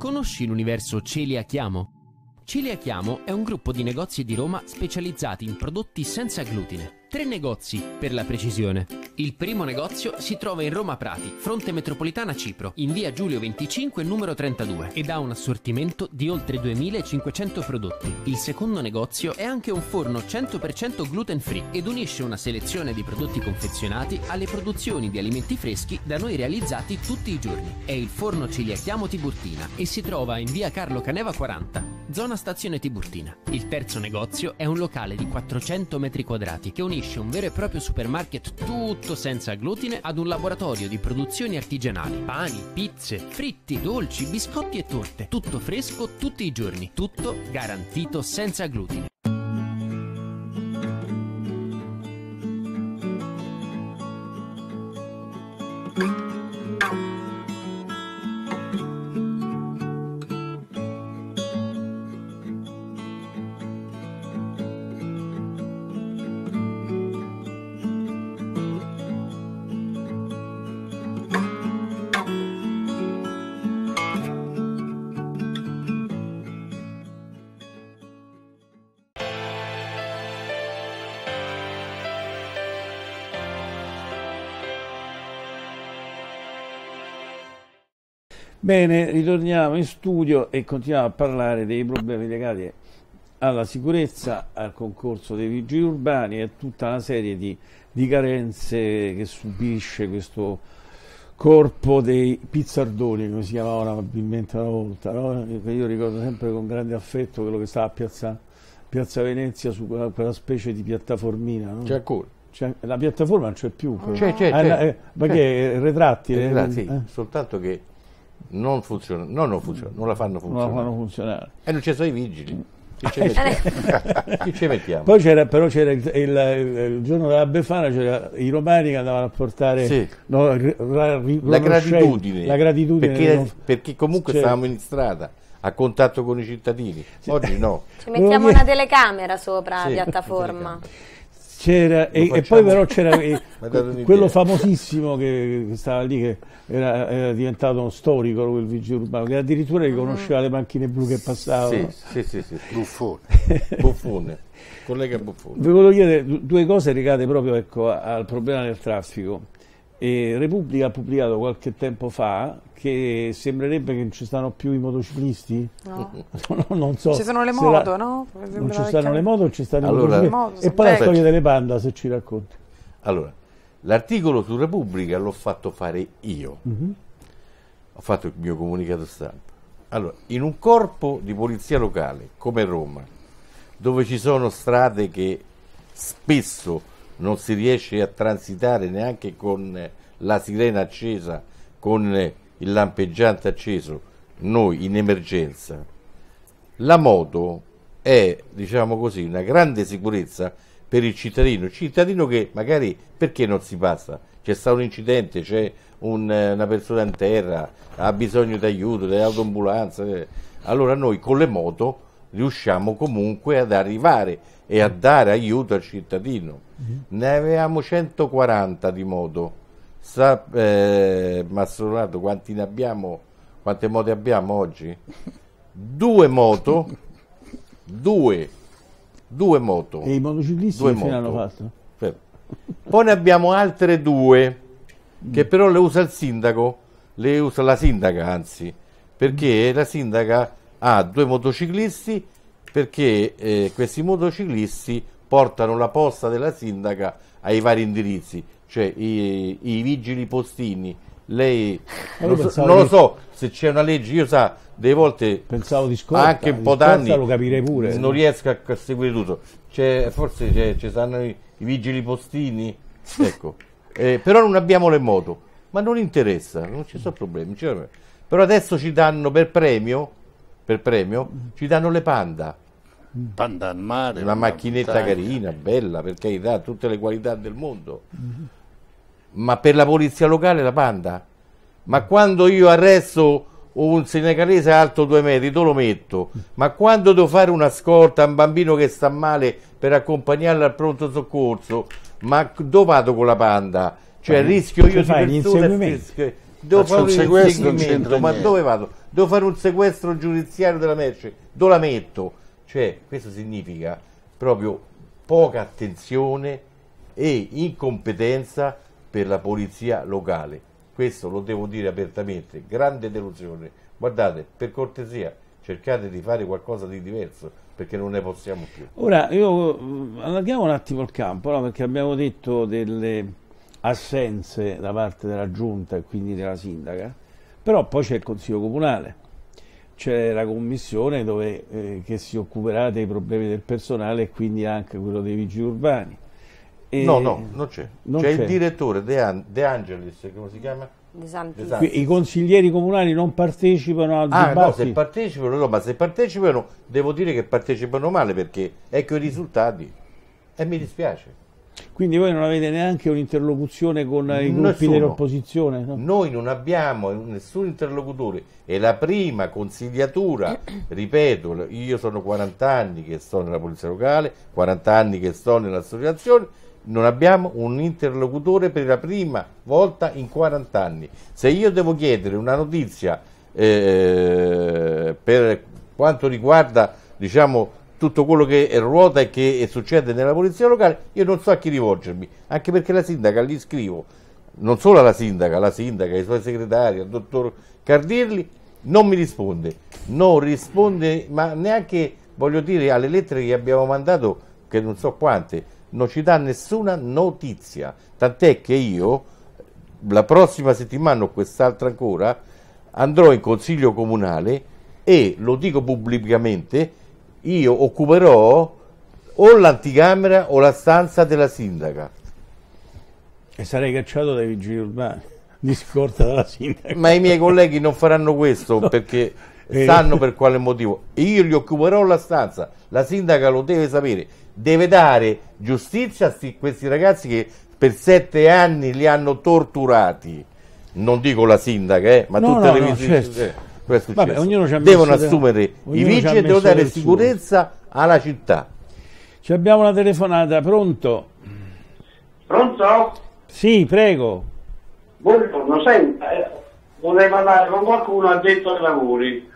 K: Conosci l'universo Celia Chiamo? Celia Chiamo è un gruppo di negozi di Roma specializzati in prodotti senza glutine. Tre negozi, per la precisione. Il primo negozio si trova in Roma Prati, fronte metropolitana Cipro, in via Giulio 25 numero 32 ed ha un assortimento di oltre 2500 prodotti. Il secondo negozio è anche un forno 100% gluten free ed unisce una selezione di prodotti confezionati alle produzioni di alimenti freschi da noi realizzati tutti i giorni. È il forno Celia Chiamo Tiburtina e si trova in via Carlo Caneva 40, zona stazione Tiburtina. Il terzo negozio è un locale di 400 metri quadrati che unisce un vero e proprio supermarket tutto senza glutine ad un laboratorio di produzioni artigianali, pani, pizze, fritti, dolci, biscotti e torte. Tutto fresco tutti i giorni, tutto garantito senza glutine.
A: Bene, ritorniamo in studio e continuiamo a parlare dei problemi legati alla sicurezza, al concorso dei vigili urbani e a tutta una serie di, di carenze che subisce questo corpo dei pizzardoni, come si chiamavano probabilmente una volta. no? Io ricordo sempre con grande affetto quello che stava a Piazza, Piazza Venezia su quella, quella specie di piattaformina. no?
C: C'è ancora.
A: La piattaforma non c'è più.
C: C'è, c'è,
A: Ah, eh, ma che è retrattile?
C: Eh, grazie,
A: Eh?
C: soltanto che non funziona, no, non funziona, non la fanno
A: Non la
C: funzionare.
A: fanno funzionare.
C: E non ci sono i vigili. Chi ci mettiamo? Chi ci mettiamo?
A: Poi c'era, però c'era il, il- il giorno della Befana, c'era i romani che andavano a portare
C: Sì.
A: no, ra- ri-
C: la gratitudine,
A: la gratitudine
C: perché,
A: conf-
C: perché comunque
A: Cioè,
C: stavamo in strada a contatto con i cittadini. Oggi no.
J: Ci mettiamo una telecamera sopra la
C: Sì,
J: piattaforma.
A: C'era, e, e poi però c'era quello famosissimo che, che stava lì, che era, era diventato uno storico, quel vigile urbano, che addirittura riconosceva le macchine blu che passavano.
C: Sì, sì, sì, sì.
E: Buffone.
C: Buffone. Collega Buffone.
A: Vi volevo chiedere du- due cose legate proprio ecco, al problema del traffico. E Repubblica ha pubblicato qualche tempo fa che sembrerebbe che non ci stanno più i motociclisti.
B: No.
A: No, non so.
B: Ci sono le moto,
A: la-
B: no?
A: Non ci stanno le moto, ci stanno
C: Allora-
A: i
B: Moto.
A: E poi la storia delle panda, se ci racconti.
C: Allora, l'articolo su Repubblica l'ho fatto fare io.
A: Mhm.
C: Ho fatto il mio comunicato stampa. Allora, in un corpo di polizia locale come Roma, dove ci sono strade che spesso non si riesce a transitare neanche con eh, la sirena accesa, con eh, il lampeggiante acceso, noi in emergenza, la moto è, diciamo così, una grande sicurezza per il cittadino, il cittadino che magari perché non si passa? C'è stato un incidente, c'è un, eh, una persona in terra, ha bisogno di aiuto, dell'autoambulanza. Allora noi con le moto riusciamo comunque ad arrivare e a dare aiuto al cittadino. Ne avevamo 140 di moto. Sa eh, Mastro Donato quanti ne abbiamo? Quante moto abbiamo oggi? due moto, due, due moto.
A: E i motociclisti
C: due
A: che
C: moto.
A: hanno fatto?
C: Poi ne abbiamo altre due che però le usa il sindaco, le usa la sindaca anzi, perché la sindaca ha due motociclisti perché eh, questi motociclisti portano la posta della sindaca ai vari indirizzi, cioè i, i vigili postini. Lei
A: io
C: non, so, non lo so se c'è una legge, io sa, delle volte
A: Pensavo di scorta,
C: anche un po' d'anni
A: lo capirei pure.
C: non riesco a, a seguire tutto. C'è- forse ci saranno i, i vigili postini, ecco. Eh, però non abbiamo le moto, ma non interessa, non ci sono problemi. non ci sono problemi. Però adesso ci danno per premio, per premio, ci danno le panda.
E: Panda al mare.
C: Una macchinetta
E: montagna.
C: carina, bella, per carità, ha tutte le qualità del mondo. Ma per la polizia locale la panda? Ma quando io arresto un senegalese alto due metri, dove lo metto? Ma quando devo fare una scorta a un bambino che sta male per accompagnarlo al pronto soccorso, ma dove vado con la panda? Cioè
A: Fai-
C: rischio io di persone Devo fare
E: un sequestro,
C: ma dove vado? Devo fare un sequestro giudiziario della merce, dove la metto? Cioè, questo significa proprio poca attenzione e incompetenza per la polizia locale. Questo lo devo dire apertamente, grande delusione. Guardate, per cortesia, cercate di fare qualcosa di diverso, perché non ne possiamo più.
A: Ora, io mm, allarghiamo un attimo il campo, no? perché abbiamo detto delle assenze da parte della giunta e quindi della sindaca, però poi c'è il Consiglio Comunale, c'è la commissione dove, eh, che si occuperà dei problemi del personale e quindi anche quello dei vigili urbani. E-
C: No, no, non c'è.
A: non
C: c'è,
A: c'è.
C: il direttore De, An- De Angelis, come si chiama?
J: De Santis.
C: De Santis.
A: Qui I consiglieri comunali non partecipano al
C: Ah no,
A: dibattito?
C: se partecipano, no, ma se partecipano devo dire che partecipano male perché ecco i risultati e mi dispiace.
A: Quindi voi non avete neanche un'interlocuzione con i gruppi dell'opposizione? no?
C: Noi non abbiamo nessun interlocutore e la prima consigliatura, ripeto, io sono 40 anni che sto nella polizia locale, 40 anni che sto nell'associazione, non abbiamo un interlocutore per la prima volta in 40 anni. Se io devo chiedere una notizia eh, per quanto riguarda diciamo, tutto quello che ruota e che succede nella polizia locale, io non so a chi rivolgermi, anche perché la sindaca gli scrivo, non solo alla sindaca, la sindaca, ai suoi segretari, al dottor Cardirli, non mi risponde, non risponde, ma neanche voglio dire alle lettere che abbiamo mandato, che non so quante, non ci dà nessuna notizia, tant'è che io la prossima settimana o quest'altra ancora andrò in consiglio comunale e lo dico pubblicamente, io occuperò o l'anticamera o la stanza della sindaca.
A: E sarei cacciato dai vigili urbani, di scorta dalla sindaca.
C: Ma i miei colleghi non faranno questo perché
A: Eh.
C: sanno per quale motivo. Io gli occuperò la stanza, la sindaca lo deve sapere, deve dare giustizia a sti- questi ragazzi che per sette anni li hanno torturati. Non dico la sindaca, eh, ma
A: No,
C: tutte
A: no,
C: le visite.
A: certo.
C: eh, cosa è successo?
A: Vabbè, ognuno ci ha
C: Devono assumere i vigili e devono dare
A: del suo.
C: sicurezza alla città.
A: Ci abbiamo una telefonata, pronto?
O: Pronto?
A: Sì, prego.
O: Buongiorno, senta, eh, vorrei parlare con qualcuno addetto ai lavori.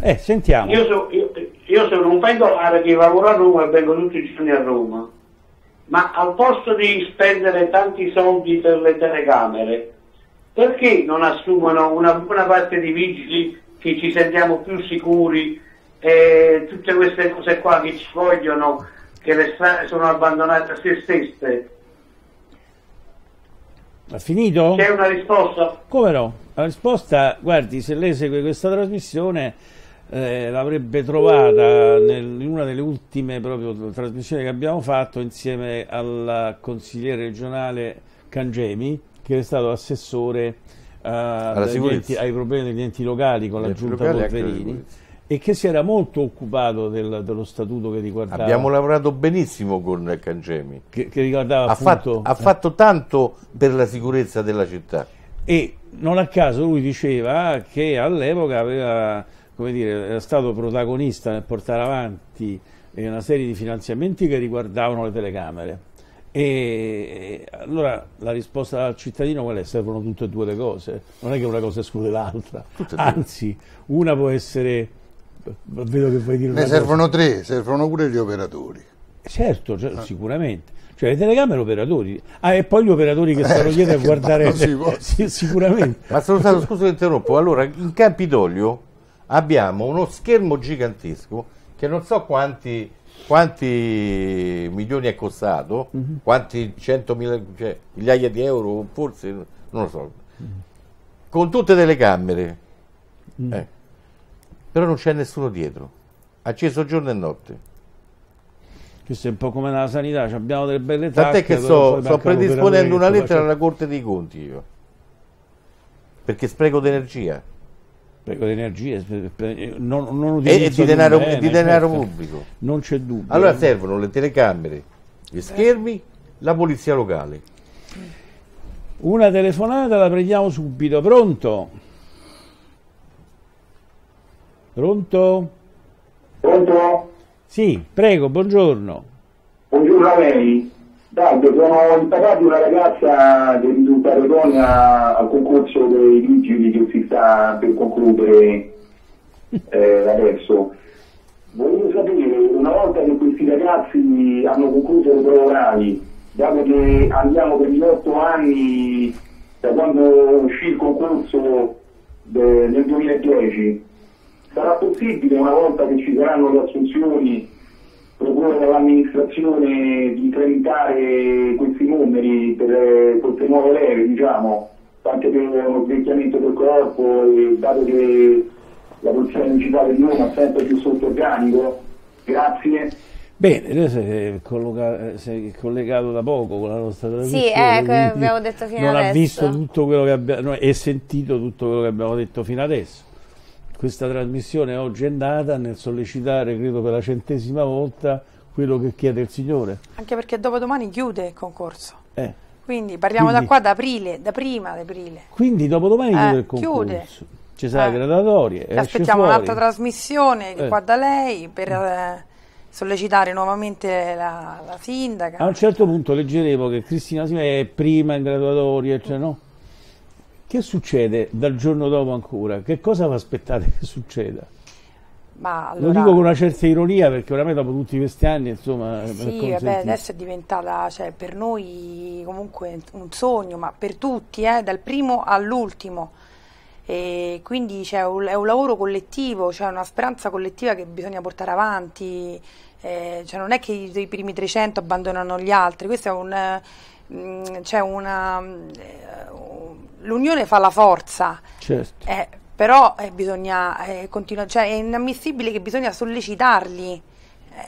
A: Eh, sentiamo.
O: Io, so- io- io sono un pendolare che lavora a Roma e vengo tutti i giorni a Roma, ma al posto di spendere tanti soldi per le telecamere, perché non assumono una buona parte di vigili che ci sentiamo più sicuri e tutte queste cose qua che ci vogliono, che le strade sono abbandonate a se stesse?
A: Ha finito?
O: C'è una risposta?
A: Come no? La risposta, guardi, se lei segue questa trasmissione eh, l'avrebbe trovata nel- in una delle ultime proprio trasmissioni che abbiamo fatto insieme al consigliere regionale Cangemi, che è stato assessore eh,
C: sicurezza.
A: enti- ai problemi degli enti locali con la giunta
C: e alla
A: Polverini
C: sicurezza.
A: e che si era molto occupato del- dello statuto che riguardava,
C: Abbiamo lavorato benissimo con Cangemi.
A: che, che riguardava
C: Ha
A: appunto
C: fatto, ha fatto tanto per la sicurezza della città.
A: E non a caso lui diceva che all'epoca aveva, come dire, era stato protagonista nel portare avanti eh, una serie di finanziamenti che riguardavano le telecamere. E allora la risposta al cittadino qual è? Servono tutte e due le cose, non è che una cosa esclude l'altra, anzi una può essere vedo che vuoi dire
E: Ne servono tre, servono pure gli operatori.
A: cosa. Certo, cioè, sicuramente. Cioè le telecamere operatori. Ah, e poi gli operatori che
E: Eh,
A: stanno dietro a
E: che
A: guardare. Sì, sicuramente.
C: Ma sono stato, scusa che interrompo, allora in Campidoglio abbiamo uno schermo gigantesco che non so quanti, quanti milioni è costato,
A: Mhm.
C: quanti centomila, cioè, migliaia di euro, forse, non lo so, con tutte delle camere,
A: Mm.
C: Eh. però non c'è nessuno dietro, acceso giorno e notte.
A: Questo è un po' come nella sanità, abbiamo delle belle
C: Tant'è
A: tacche.
C: che sto, sto predisponendo una lettera alla Corte dei Conti io, perché spreco di
A: Spreco di energia, spe- spe- non, non
C: e, e
A: utilizzo
C: di denaro,
A: bene,
C: di denaro
A: certo.
C: pubblico.
A: Non c'è dubbio.
C: Allora servono le telecamere, gli schermi, la polizia locale.
A: Una telefonata la prendiamo subito. Pronto? Pronto?
P: Pronto?
A: Sì, prego, buongiorno.
P: Buongiorno a lei. Salve, sono impagato una ragazza che è risultata idonea al concorso dei vigili che si sta per concludere eh, adesso. Volevo sapere, una volta che questi ragazzi hanno concluso le prove orali, dato che andiamo per gli otto anni da quando uscì il concorso de- nel 2010, sarà possibile una volta che ci saranno le assunzioni proporre all'amministrazione di incrementare questi numeri per eh, queste nuove leve, diciamo, anche per uno svecchiamento del corpo, e dato che la Polizia Municipale di Roma è sempre più sotto organico. Grazie.
A: Bene, lei si è, colloca- collegato da poco con la nostra trasmissione.
J: Sì, eh,
A: quindi
J: abbiamo detto fino
A: non ha
J: adesso.
A: visto tutto quello che abbiamo e sentito tutto quello che abbiamo detto fino adesso. Questa trasmissione oggi è nata nel sollecitare, credo per la centesima volta, quello che chiede il Signore.
B: Anche perché dopodomani chiude il concorso.
A: Eh,
B: Quindi parliamo
A: Quindi-
B: da qua da aprile, da prima di aprile.
A: Quindi dopodomani
B: Eh,
A: chiude il concorso.
B: chiude.
A: Ci sarà
B: Eh.
A: gradatorie.
B: Aspettiamo un'altra trasmissione
A: Eh.
B: qua da lei per eh, sollecitare nuovamente la, la sindaca.
A: A un certo punto leggeremo che Cristina Sima è prima in graduatoria, cioè no? Che succede dal giorno dopo ancora? Che cosa vi aspettate che succeda?
B: Ma
A: Lo
B: allora,
A: dico con una certa ironia perché oramai dopo tutti questi anni, insomma,
B: Sì, vabbè, adesso è diventata cioè, per noi comunque un sogno, ma per tutti, eh, dal primo all'ultimo. E quindi un, è un lavoro collettivo, c'è una speranza collettiva che bisogna portare avanti. eh, cioè non è che i, i primi 300 abbandonano gli altri, questo è un. Mm, c'è una. mm, eh, l'unione fa la forza.
A: Certo.
B: Eh, però eh, bisogna eh, continua- cioè, è inammissibile che bisogna sollecitarli.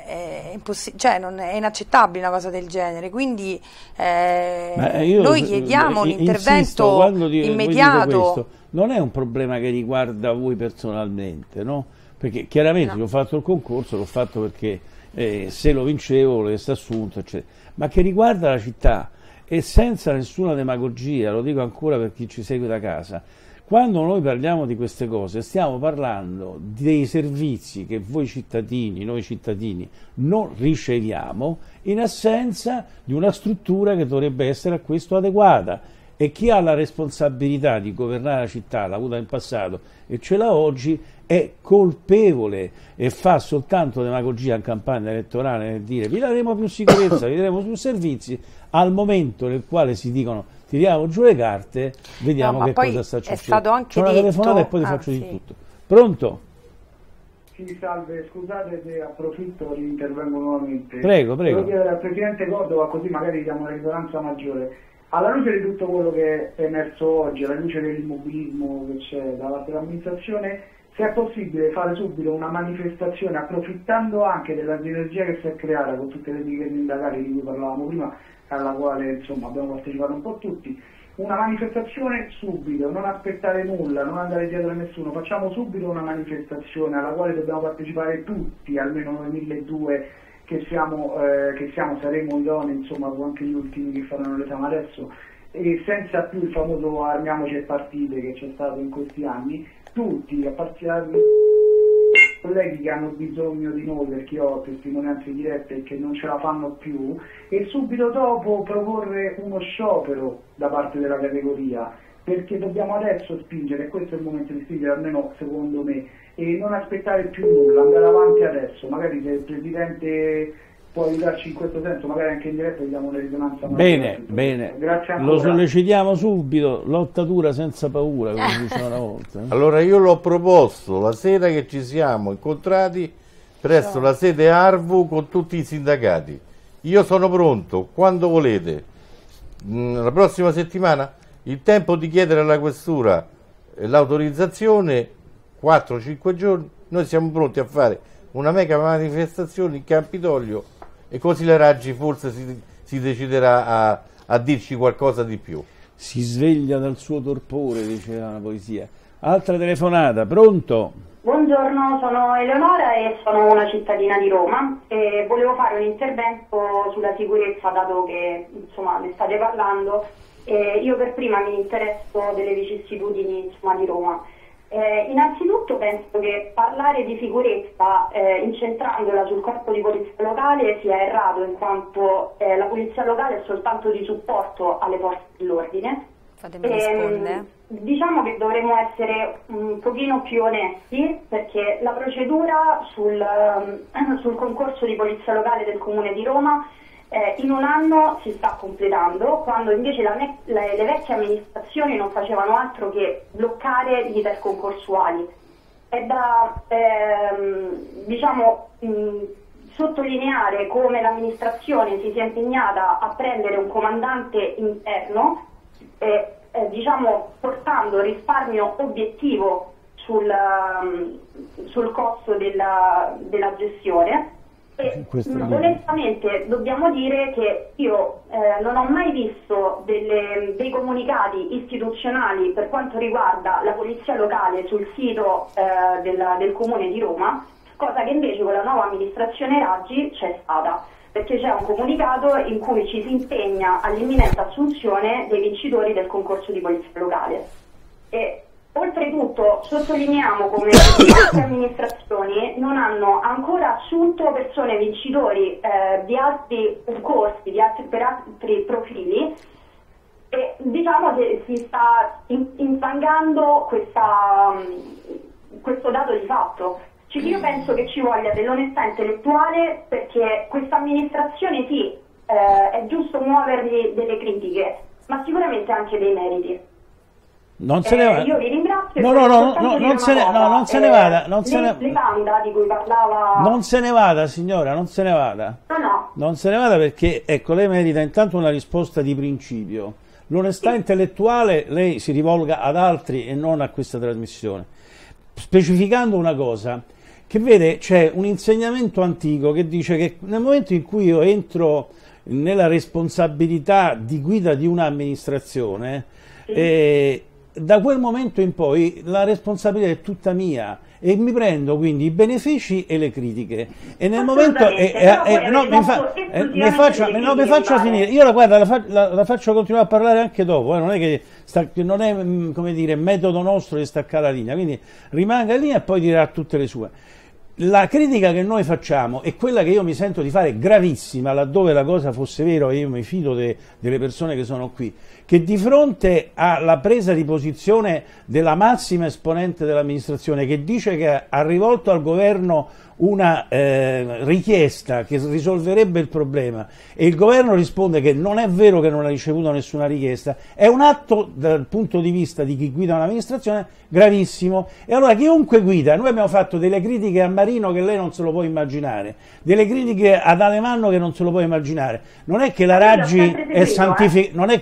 B: Eh, È, impossi- cioè, non è inaccettabile una cosa del genere. Quindi eh, noi chiediamo un intervento immediato.
A: questo, non è un problema che riguarda voi personalmente, no? Perché chiaramente io ho fatto il concorso, l'ho fatto perché eh, se lo vincevo essere assunto, eccetera. ma che riguarda la città e senza nessuna demagogia, lo dico ancora per chi ci segue da casa, quando noi parliamo di queste cose stiamo parlando dei servizi che voi cittadini, noi cittadini, non riceviamo in assenza di una struttura che dovrebbe essere a questo adeguata e chi ha la responsabilità di governare la città, l'ha avuta in passato e ce l'ha oggi, è colpevole e fa soltanto demagogia in campagna elettorale nel dire vi daremo più sicurezza, vi daremo più servizi, al momento nel quale si dicono tiriamo giù le carte, vediamo
B: No,
A: che cosa sta
B: è
A: succedendo.
B: stato anche
A: C'è una
B: detto-
A: telefonata e poi ti
B: ah,
A: faccio
B: sì.
A: di tutto. Pronto?
F: Sì, salve, scusate se approfitto e intervengo nuovamente.
A: Prego, prego.
F: Volevo chiedere al Presidente Cordova, così magari diamo una risonanza maggiore. Alla luce di tutto quello che è emerso oggi, alla luce dell'immobilismo che c'è da parte dell'amministrazione, se è possibile fare subito una manifestazione approfittando anche della sinergia che si è creata con tutte le dighe sindacali di cui parlavamo prima, alla quale insomma abbiamo partecipato un po' tutti, una manifestazione subito, non aspettare nulla, non andare dietro a nessuno, facciamo subito una manifestazione alla quale dobbiamo partecipare tutti, almeno noi 1200 che siamo, eh, che siamo saremo idonei, insomma, con anche gli ultimi che faranno l'esame adesso, e senza più il famoso armiamoci e partite che c'è stato in questi anni, tutti, a partire colleghi che hanno bisogno di noi perché ho testimonianze dirette e che non ce la fanno più e subito dopo proporre uno sciopero da parte della categoria perché dobbiamo adesso spingere, questo è il momento di spingere almeno secondo me, e non aspettare più nulla, andare avanti adesso, magari se il Presidente può aiutarci in questo senso, magari anche in diretta gli diamo una risonanza.
A: Bene, bene. Lo sollecitiamo subito, lotta dura senza paura, come diceva una volta. eh.
C: Allora io l'ho proposto la sera che ci siamo incontrati presso la sede Arvu con tutti i sindacati. Io sono pronto, quando volete. Mm, La prossima settimana il tempo di chiedere alla questura eh, l'autorizzazione, 4-5 giorni, noi siamo pronti a fare una mega manifestazione in Campidoglio e così la Raggi forse si, si deciderà a, a dirci qualcosa di più.
A: Si sveglia dal suo torpore, diceva una poesia. Altra telefonata, pronto?
Q: Buongiorno, sono Eleonora e sono una cittadina di Roma e volevo fare un intervento sulla sicurezza dato che insomma ne state parlando e io per prima mi interesso delle vicissitudini insomma, di Roma. Eh, innanzitutto penso che parlare di sicurezza eh, incentrandola sul corpo di polizia locale sia errato in quanto eh, la polizia locale è soltanto di supporto alle forze dell'ordine.
J: Fatemi
Q: Ehm. Diciamo che dovremmo essere un pochino più onesti perché la procedura sul, ehm, sul concorso di polizia locale del Comune di Roma eh, in un anno si sta completando, quando invece la me- le, vecchie amministrazioni non facevano altro che bloccare gli iter concorsuali. È da ehm, diciamo, mh, sottolineare come l'amministrazione si sia impegnata a prendere un comandante interno eh, eh, diciamo, portando risparmio obiettivo sul, um, sul costo della, della gestione. E, onestamente dobbiamo dire che io eh, non ho mai visto delle- dei comunicati istituzionali per quanto riguarda la polizia locale sul sito eh, della- del comune di Roma, cosa che invece con la nuova amministrazione Raggi c'è stata perché c'è un comunicato in cui ci si impegna all'imminente assunzione dei vincitori del concorso di polizia locale. E oltretutto sottolineiamo come queste amministrazioni non hanno ancora assunto persone vincitori eh, di altri concorsi, di altri, per altri profili e diciamo che si sta in- infangando questa, mh, questo dato di fatto. Cioè, io penso che ci voglia dell'onestà intellettuale perché questa amministrazione sì, eh, è giusto muovergli delle critiche, ma sicuramente anche dei meriti.
A: Non se ne
Q: Eh,
A: va.
Q: io vi ringrazio.
A: No, no, no, no, non se ne- no, non se ne
Q: Eh,
A: vada, non se ne-
Q: le panda di cui parlava...
A: Non se ne vada, signora, non se ne vada.
Q: No, no.
A: Non se ne vada perché, ecco, lei merita intanto una risposta di principio. L'onestà intellettuale lei si rivolga ad altri e non a questa trasmissione. Specificando una cosa, che vede, c'è un insegnamento antico che dice che nel momento in cui io entro nella responsabilità di guida di un'amministrazione, eh, da quel momento in poi la responsabilità è tutta mia e mi prendo quindi i benefici e le critiche. E nel momento e- e-
Q: però
A: e-
Q: voi
A: no, mi, fa- eh, mi
Q: delle
A: no, mi
Q: pare.
A: finire. Io la, guarda, la, la- la faccio continuare a parlare anche dopo eh, non è che sta- non è mm, come dire metodo nostro di staccare la linea quindi rimanga lì e poi dirà tutte le sue. La critica che noi facciamo è quella che io mi sento di fare gravissima laddove la cosa fosse vera e io mi fido de- delle persone che sono qui che di fronte alla presa di posizione della massima esponente dell'amministrazione che dice che ha rivolto al governo una eh, richiesta che risolverebbe il problema e il governo risponde che non è vero che non ha ricevuto nessuna richiesta, è un atto dal punto di vista di chi guida un'amministrazione gravissimo. E allora chiunque guida, noi abbiamo fatto delle critiche a Marino che lei non se lo può immaginare, delle critiche ad Alemanno che non se lo può immaginare. Non è che la Raggi
Q: sempre
A: è, santifi- non è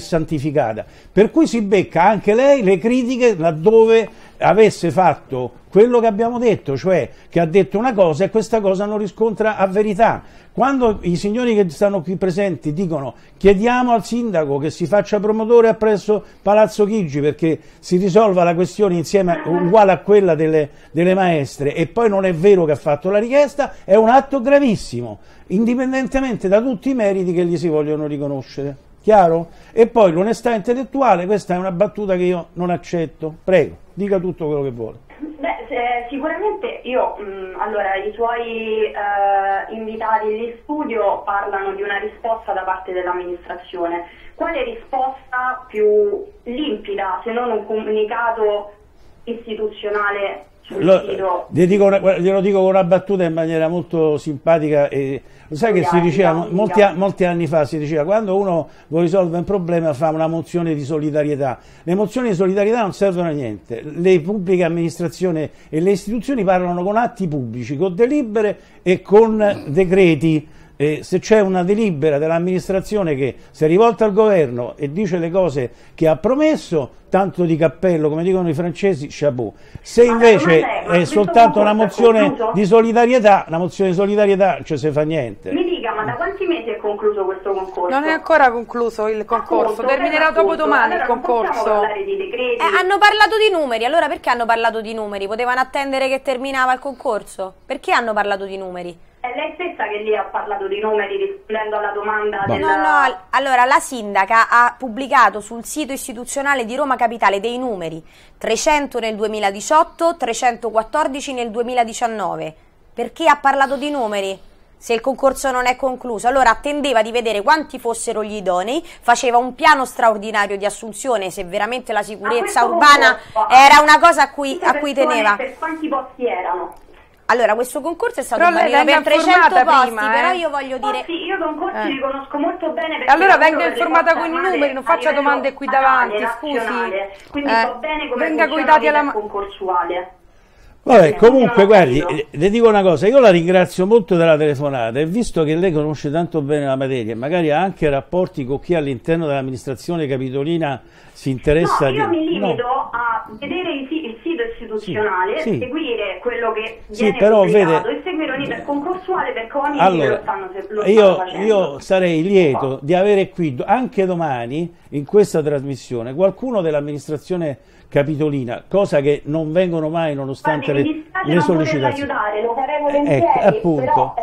A: santificata, per cui si becca anche lei le critiche laddove avesse fatto quello che abbiamo detto, cioè che ha detto una cosa e questa cosa non riscontra a verità. Quando i signori che stanno qui presenti dicono chiediamo al sindaco che si faccia promotore appresso Palazzo Chigi perché si risolva la questione insieme uguale a quella delle, delle maestre e poi non è vero che ha fatto la richiesta, è un atto gravissimo, indipendentemente da tutti i meriti che gli si vogliono riconoscere. Chiaro? E poi l'onestà intellettuale, questa è una battuta che io non accetto. Prego, dica tutto quello che vuole.
Q: Beh, eh, sicuramente io, mh, allora, i suoi eh, invitati in studio parlano di una risposta da parte dell'amministrazione. Quale risposta più limpida, se non un comunicato istituzionale sul
A: Lo,
Q: sito?
A: dico una- glielo dico con una battuta in maniera molto simpatica e sai che si diceva molti, molti anni fa si diceva quando uno vuole risolvere un problema fa una mozione di solidarietà. Le mozioni di solidarietà non servono a niente. Le pubbliche amministrazioni e le istituzioni parlano con atti pubblici con delibere e con decreti e se c'è una delibera dell'amministrazione che si è rivolta al governo e dice le cose che ha promesso, tanto di cappello, come dicono i francesi, chapeau. Se invece
Q: è, ma
A: è soltanto una mozione di solidarietà, una mozione di solidarietà non ci si fa niente.
Q: Mi dica, ma da quanti mesi è concluso questo concorso?
B: Non è ancora concluso il concorso,
Q: Appunto,
B: terminerà dopo domani il
Q: Allora possiamo
B: concorso.
Q: di.
J: Eh, hanno parlato di numeri, allora perché hanno parlato di numeri? Potevano attendere che terminava il concorso? Perché hanno parlato di numeri?
Q: È lei stessa che lì ha parlato di numeri rispondendo alla domanda
J: No,
Q: del...
J: no, al- allora la sindaca ha pubblicato sul sito istituzionale di Roma Capitale dei numeri 300 nel 2018, 314 nel 2019. Perché ha parlato di numeri? Se il concorso non è concluso, allora attendeva di vedere quanti fossero gli idonei, faceva un piano straordinario di assunzione se veramente la sicurezza urbana
Q: concorso,
J: era una cosa a cui, a cui teneva.
Q: Per quanti posti erano?
J: Allora, questo concorso è stato
B: Però
J: bandito per
B: venga
J: 300
B: informata
J: posti,
B: prima,
J: però
B: eh.
J: io voglio dire...
Q: Oh, sì, io concorsi
B: Eh.
Q: li conosco molto bene perché
B: allora venga informata con i numeri, non faccia domande qui davanti, scusi.
Q: Quindi
B: Eh,
Q: so bene come
B: venga
Q: funziona
B: dati
Q: la
B: alla
Q: concorsuale.
A: Vabbè, comunque, guardi, le dico una cosa, io la ringrazio molto della telefonata e visto che lei conosce tanto bene la materia e magari ha anche rapporti con chi all'interno dell'amministrazione capitolina si interessa
Q: No, io
A: di...
Q: mi
A: no.
Q: limito a vedere il, il sito istituzionale,
A: Sì, sì.
Q: seguire quello che
A: Sì,
Q: viene
A: però, vede-
Q: e seguire un iter concorsuale perché ogni
A: Allora,
Q: lo stanno, se- lo stanno
A: io,
Q: facendo.
A: io sarei lieto di avere qui anche domani in questa trasmissione qualcuno dell'amministrazione capitolina, cosa che non vengono mai nonostante
Q: Guardi,
A: le, le sollecitazioni.
Q: aiutare, lo farei volentieri,
A: Ecco, appunto.
Q: però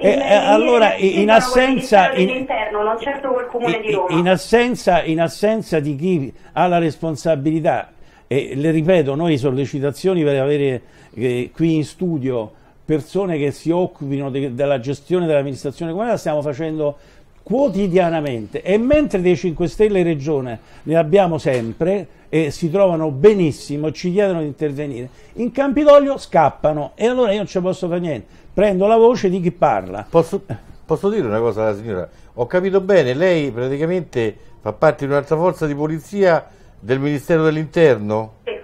Q: eh,
A: E- e
Q: i miei
A: allora, in assenza- in-
Q: non certo col Comune di Roma.
A: In assenza, in assenza di chi ha la responsabilità, e le ripeto, noi sollecitazioni per avere eh, qui in studio persone che si occupino de- della gestione dell'amministrazione comunale la stiamo facendo quotidianamente e mentre dei 5 Stelle in regione ne abbiamo sempre e si trovano benissimo, ci chiedono di intervenire, in Campidoglio scappano e allora io non ci posso fare niente, prendo la voce di chi parla.
C: Posso, posso dire una cosa alla signora? Ho capito bene, lei praticamente fa parte di un'altra forza di polizia del Ministero dell'Interno?
Q: Sì.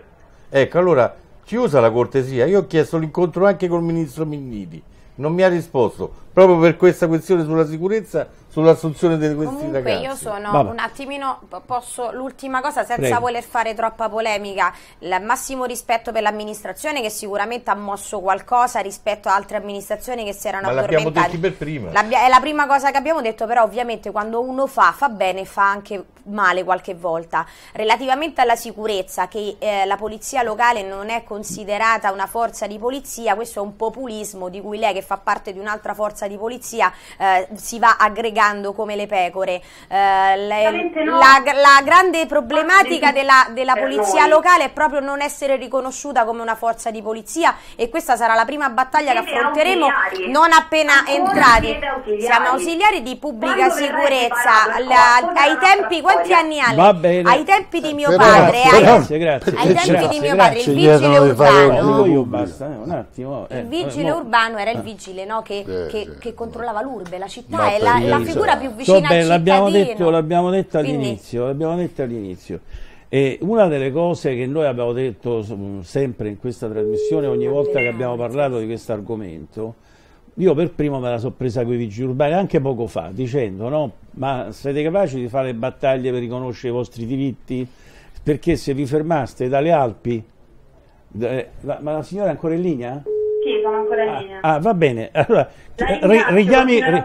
C: Ecco, allora ci usa la cortesia. Io ho chiesto l'incontro anche col ministro Minniti, non mi ha risposto, proprio per questa questione sulla sicurezza, sull'assunzione di questi
J: Comunque
C: ragazzi.
J: io sono
A: Vabbè.
J: un attimino, po- posso, l'ultima cosa senza
A: Prego.
J: voler fare troppa polemica, il massimo rispetto per l'amministrazione che sicuramente ha mosso qualcosa rispetto a altre amministrazioni che si erano
C: Ma l'abbiamo detti per prima.
J: L'abbia- è la prima cosa che abbiamo detto, però ovviamente quando uno fa, fa bene, fa anche male qualche volta. Relativamente alla sicurezza, che eh, la polizia locale non è considerata una forza di polizia, questo è un populismo di cui lei che fa parte di un'altra forza di polizia eh, si va aggregando come le pecore. Eh, le-
Q: no.
J: la, la grande problematica della, della polizia
Q: noi.
J: locale è proprio non essere riconosciuta come una forza di polizia e questa sarà la prima battaglia che
Q: Siete
J: affronteremo
Q: ausiliari.
J: non appena
Q: Ancora
J: entrati.
Q: siete ausiliari.
J: Siamo ausiliari di pubblica
Q: Quando
J: sicurezza. La- ai tempi, quanti anni ha lei?
A: Va bene.
J: Ai tempi di mio padre, ai-
A: Grazie, grazie.
J: ai tempi
A: grazie,
J: di mio
A: grazie.
J: padre, il vigile
E: fare
J: urbano.
A: io basta, eh, un attimo. eh,
J: Il vigile
A: eh,
J: urbano era il vigile no? che,
E: Sì,
J: che-. Che controllava l'urbe, la città,
E: Ma
J: è la, la figura più
A: So
J: vicina
A: bene,
J: al
A: l'abbiamo detto, l'abbiamo detto all'inizio, l'abbiamo detto all'inizio. E una delle cose che noi abbiamo detto mm, sempre in questa trasmissione, ogni volta che abbiamo parlato di questo argomento, io per primo me la sono presa con i vigili urbani anche poco fa, dicendo no, ma siete capaci di fare battaglie per riconoscere i vostri diritti? Perché se vi fermaste dalle Alpi, eh, la- ma la signora è ancora in linea?
Q: Sì, sono ancora in
A: Ah,
Q: linea.
A: ah, va bene. Allora, ri-
Q: ringrazio,
A: richiami,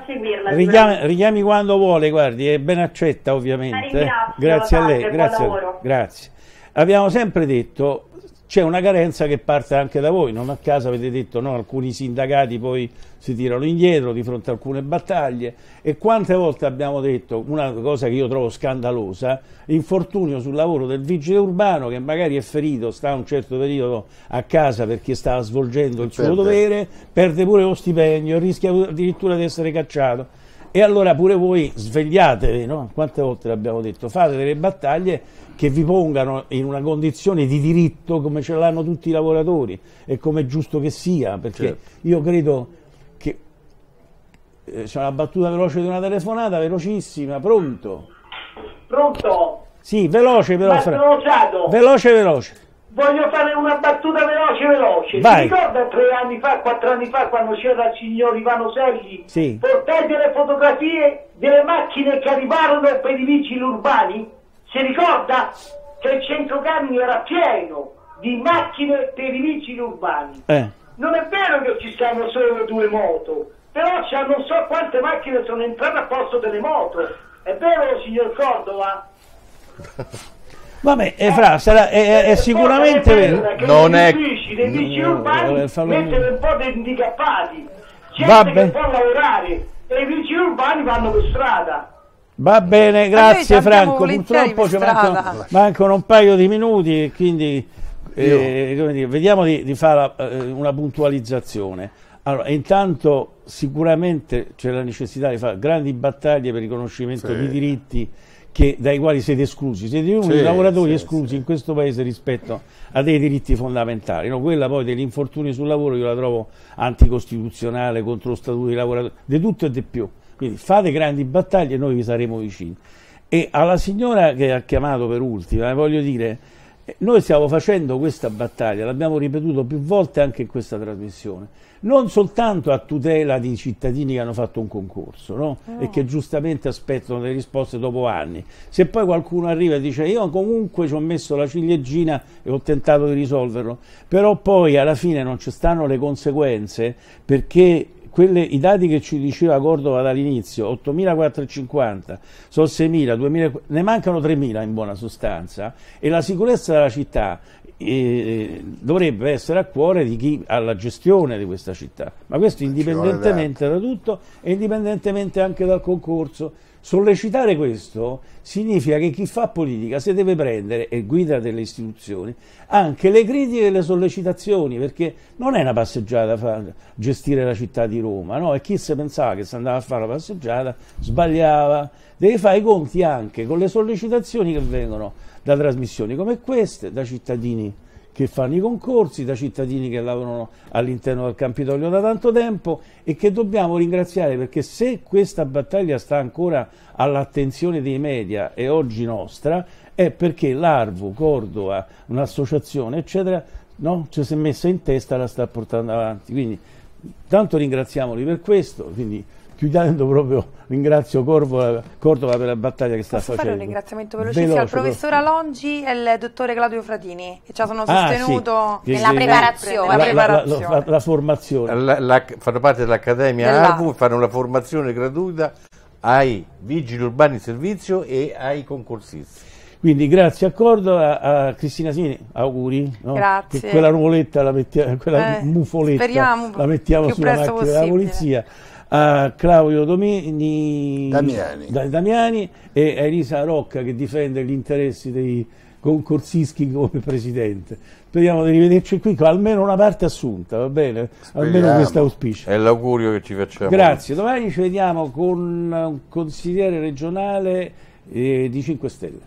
A: richiami, richiami quando vuole, guardi, è ben accetta ovviamente.
Q: ringrazio,
A: Grazie a lei, grazie, grazie. Abbiamo sempre detto c'è una carenza che parte anche da voi, non a caso avete detto no, alcuni sindacati poi si tirano indietro di fronte a alcune battaglie e quante volte abbiamo detto una cosa che io trovo scandalosa, infortunio sul lavoro del vigile urbano che magari è ferito, sta un certo periodo a casa perché stava svolgendo il suo
E: Perde.
A: dovere, perde pure lo stipendio, rischia addirittura di essere cacciato. E allora pure voi svegliatevi, no? quante volte l'abbiamo detto, fate delle battaglie che vi pongano in una condizione di diritto come ce l'hanno tutti i lavoratori e come è giusto che sia, perché
E: Certo.
A: io credo che eh, c'è una battuta veloce di una telefonata, velocissima, pronto?
R: Pronto?
A: Sì, veloce però. Fra-. Veloce, veloce.
R: Voglio fare una battuta veloce veloce.
A: Vai.
R: Si ricorda tre anni fa, quattro anni fa, quando c'era il signor Ivano Selli?
A: Sì.
R: Portai delle fotografie delle macchine che arrivarono per i vigili urbani? Si ricorda che il centrocamino era pieno di macchine per i vigili urbani?
A: Eh.
R: Non è vero che ci stanno solo due moto, però c'è non so quante macchine sono entrate a posto delle moto. È vero, signor Cordova?
A: Vabbè, eh, Fra, sarà, è, è- è sicuramente vero.
R: Che
C: Non è-
R: nei vigili
A: No,
R: urbani
A: vabbè,
R: mettono
A: dire.
R: un po' di handicappati.
A: Va
R: Gente
A: bene.
R: che può lavorare e i vigili urbani vanno per strada.
A: Va bene, grazie Franco. Purtroppo ci mancano, mancano un paio di minuti e quindi eh, come dire, vediamo di, di fare eh, una puntualizzazione. Allora, intanto sicuramente c'è la necessità di fare grandi battaglie per il riconoscimento
E: Sì.
A: di diritti che- dai quali siete esclusi. Siete gli unici
E: Sì,
A: lavoratori
E: sì,
A: esclusi in questo paese rispetto a dei diritti fondamentali. no? Quella poi degli infortuni sul lavoro io la trovo anticostituzionale, contro lo statuto dei lavoratori, di tutto e di più. Quindi fate grandi battaglie e noi vi saremo vicini. E alla signora che ha chiamato per ultima, eh, voglio dire, noi stiamo facendo questa battaglia, l'abbiamo ripetuto più volte anche in questa trasmissione, non soltanto a tutela di cittadini che hanno fatto un concorso no? e che giustamente aspettano delle risposte dopo anni. Se poi qualcuno arriva e dice io comunque ci ho messo la ciliegina e ho tentato di risolverlo, però poi alla fine non ci stanno le conseguenze perché quelle- i dati che ci diceva Cordova dall'inizio, 8.450, sono 6.000, 2.000, ne mancano 3.000 in buona sostanza e la sicurezza della città eh, dovrebbe essere a cuore di chi ha la gestione di questa città, ma questo indipendentemente da tutto e indipendentemente anche dal concorso. Sollecitare questo significa che chi fa politica si deve prendere, e guida delle istituzioni, anche le critiche e le sollecitazioni, perché non è una passeggiata gestire la città di Roma, no? E chi si pensava che si andava a fare la passeggiata sbagliava. Deve fare i conti anche con le sollecitazioni che vengono da trasmissioni come queste, da cittadini che fanno i concorsi, da cittadini che lavorano all'interno del Campidoglio da tanto tempo e che dobbiamo ringraziare perché se questa battaglia sta ancora all'attenzione dei media e oggi nostra è perché l'Arvu, Cordova, un'associazione eccetera no? ci si è messa in testa e la sta portando avanti. Quindi tanto ringraziamoli per questo, quindi chiudendo proprio ringrazio Cordova per la battaglia che sta
B: Posso fare un
A: facendo.
B: ringraziamento velocissimo al
A: Veloce,
B: professor Alongi e al dottore Claudio Fratini che ci hanno
A: Ah, sì.
B: sostenuto
J: Nella preparazione.
A: la, la- la-
B: preparazione.
A: la- la formazione.
C: La- la- fanno parte dell'Accademia
B: Della-
C: ARVU, fanno una formazione gratuita ai vigili urbani in servizio e ai concorsisti.
A: Quindi grazie a Cordova, a Cristina Sini, auguri. no?
B: Grazie.
A: Che quella nuvoletta, la mettiamo, quella
B: Eh,
A: mufoletta
B: speriamo
A: la mettiamo sulla macchina della
B: possibile.
A: polizia. A Claudio Domini,
E: Damiani.
A: Da- Damiani e a Elisa Rocca che difende gli interessi dei concorsisti come presidente. Speriamo di rivederci qui con almeno una parte assunta, va bene? Almeno
E: Speriamo.
A: questo auspicio.
C: È l'augurio che ci facciamo.
A: Grazie, domani ci vediamo con un consigliere regionale eh, di 5 Stelle.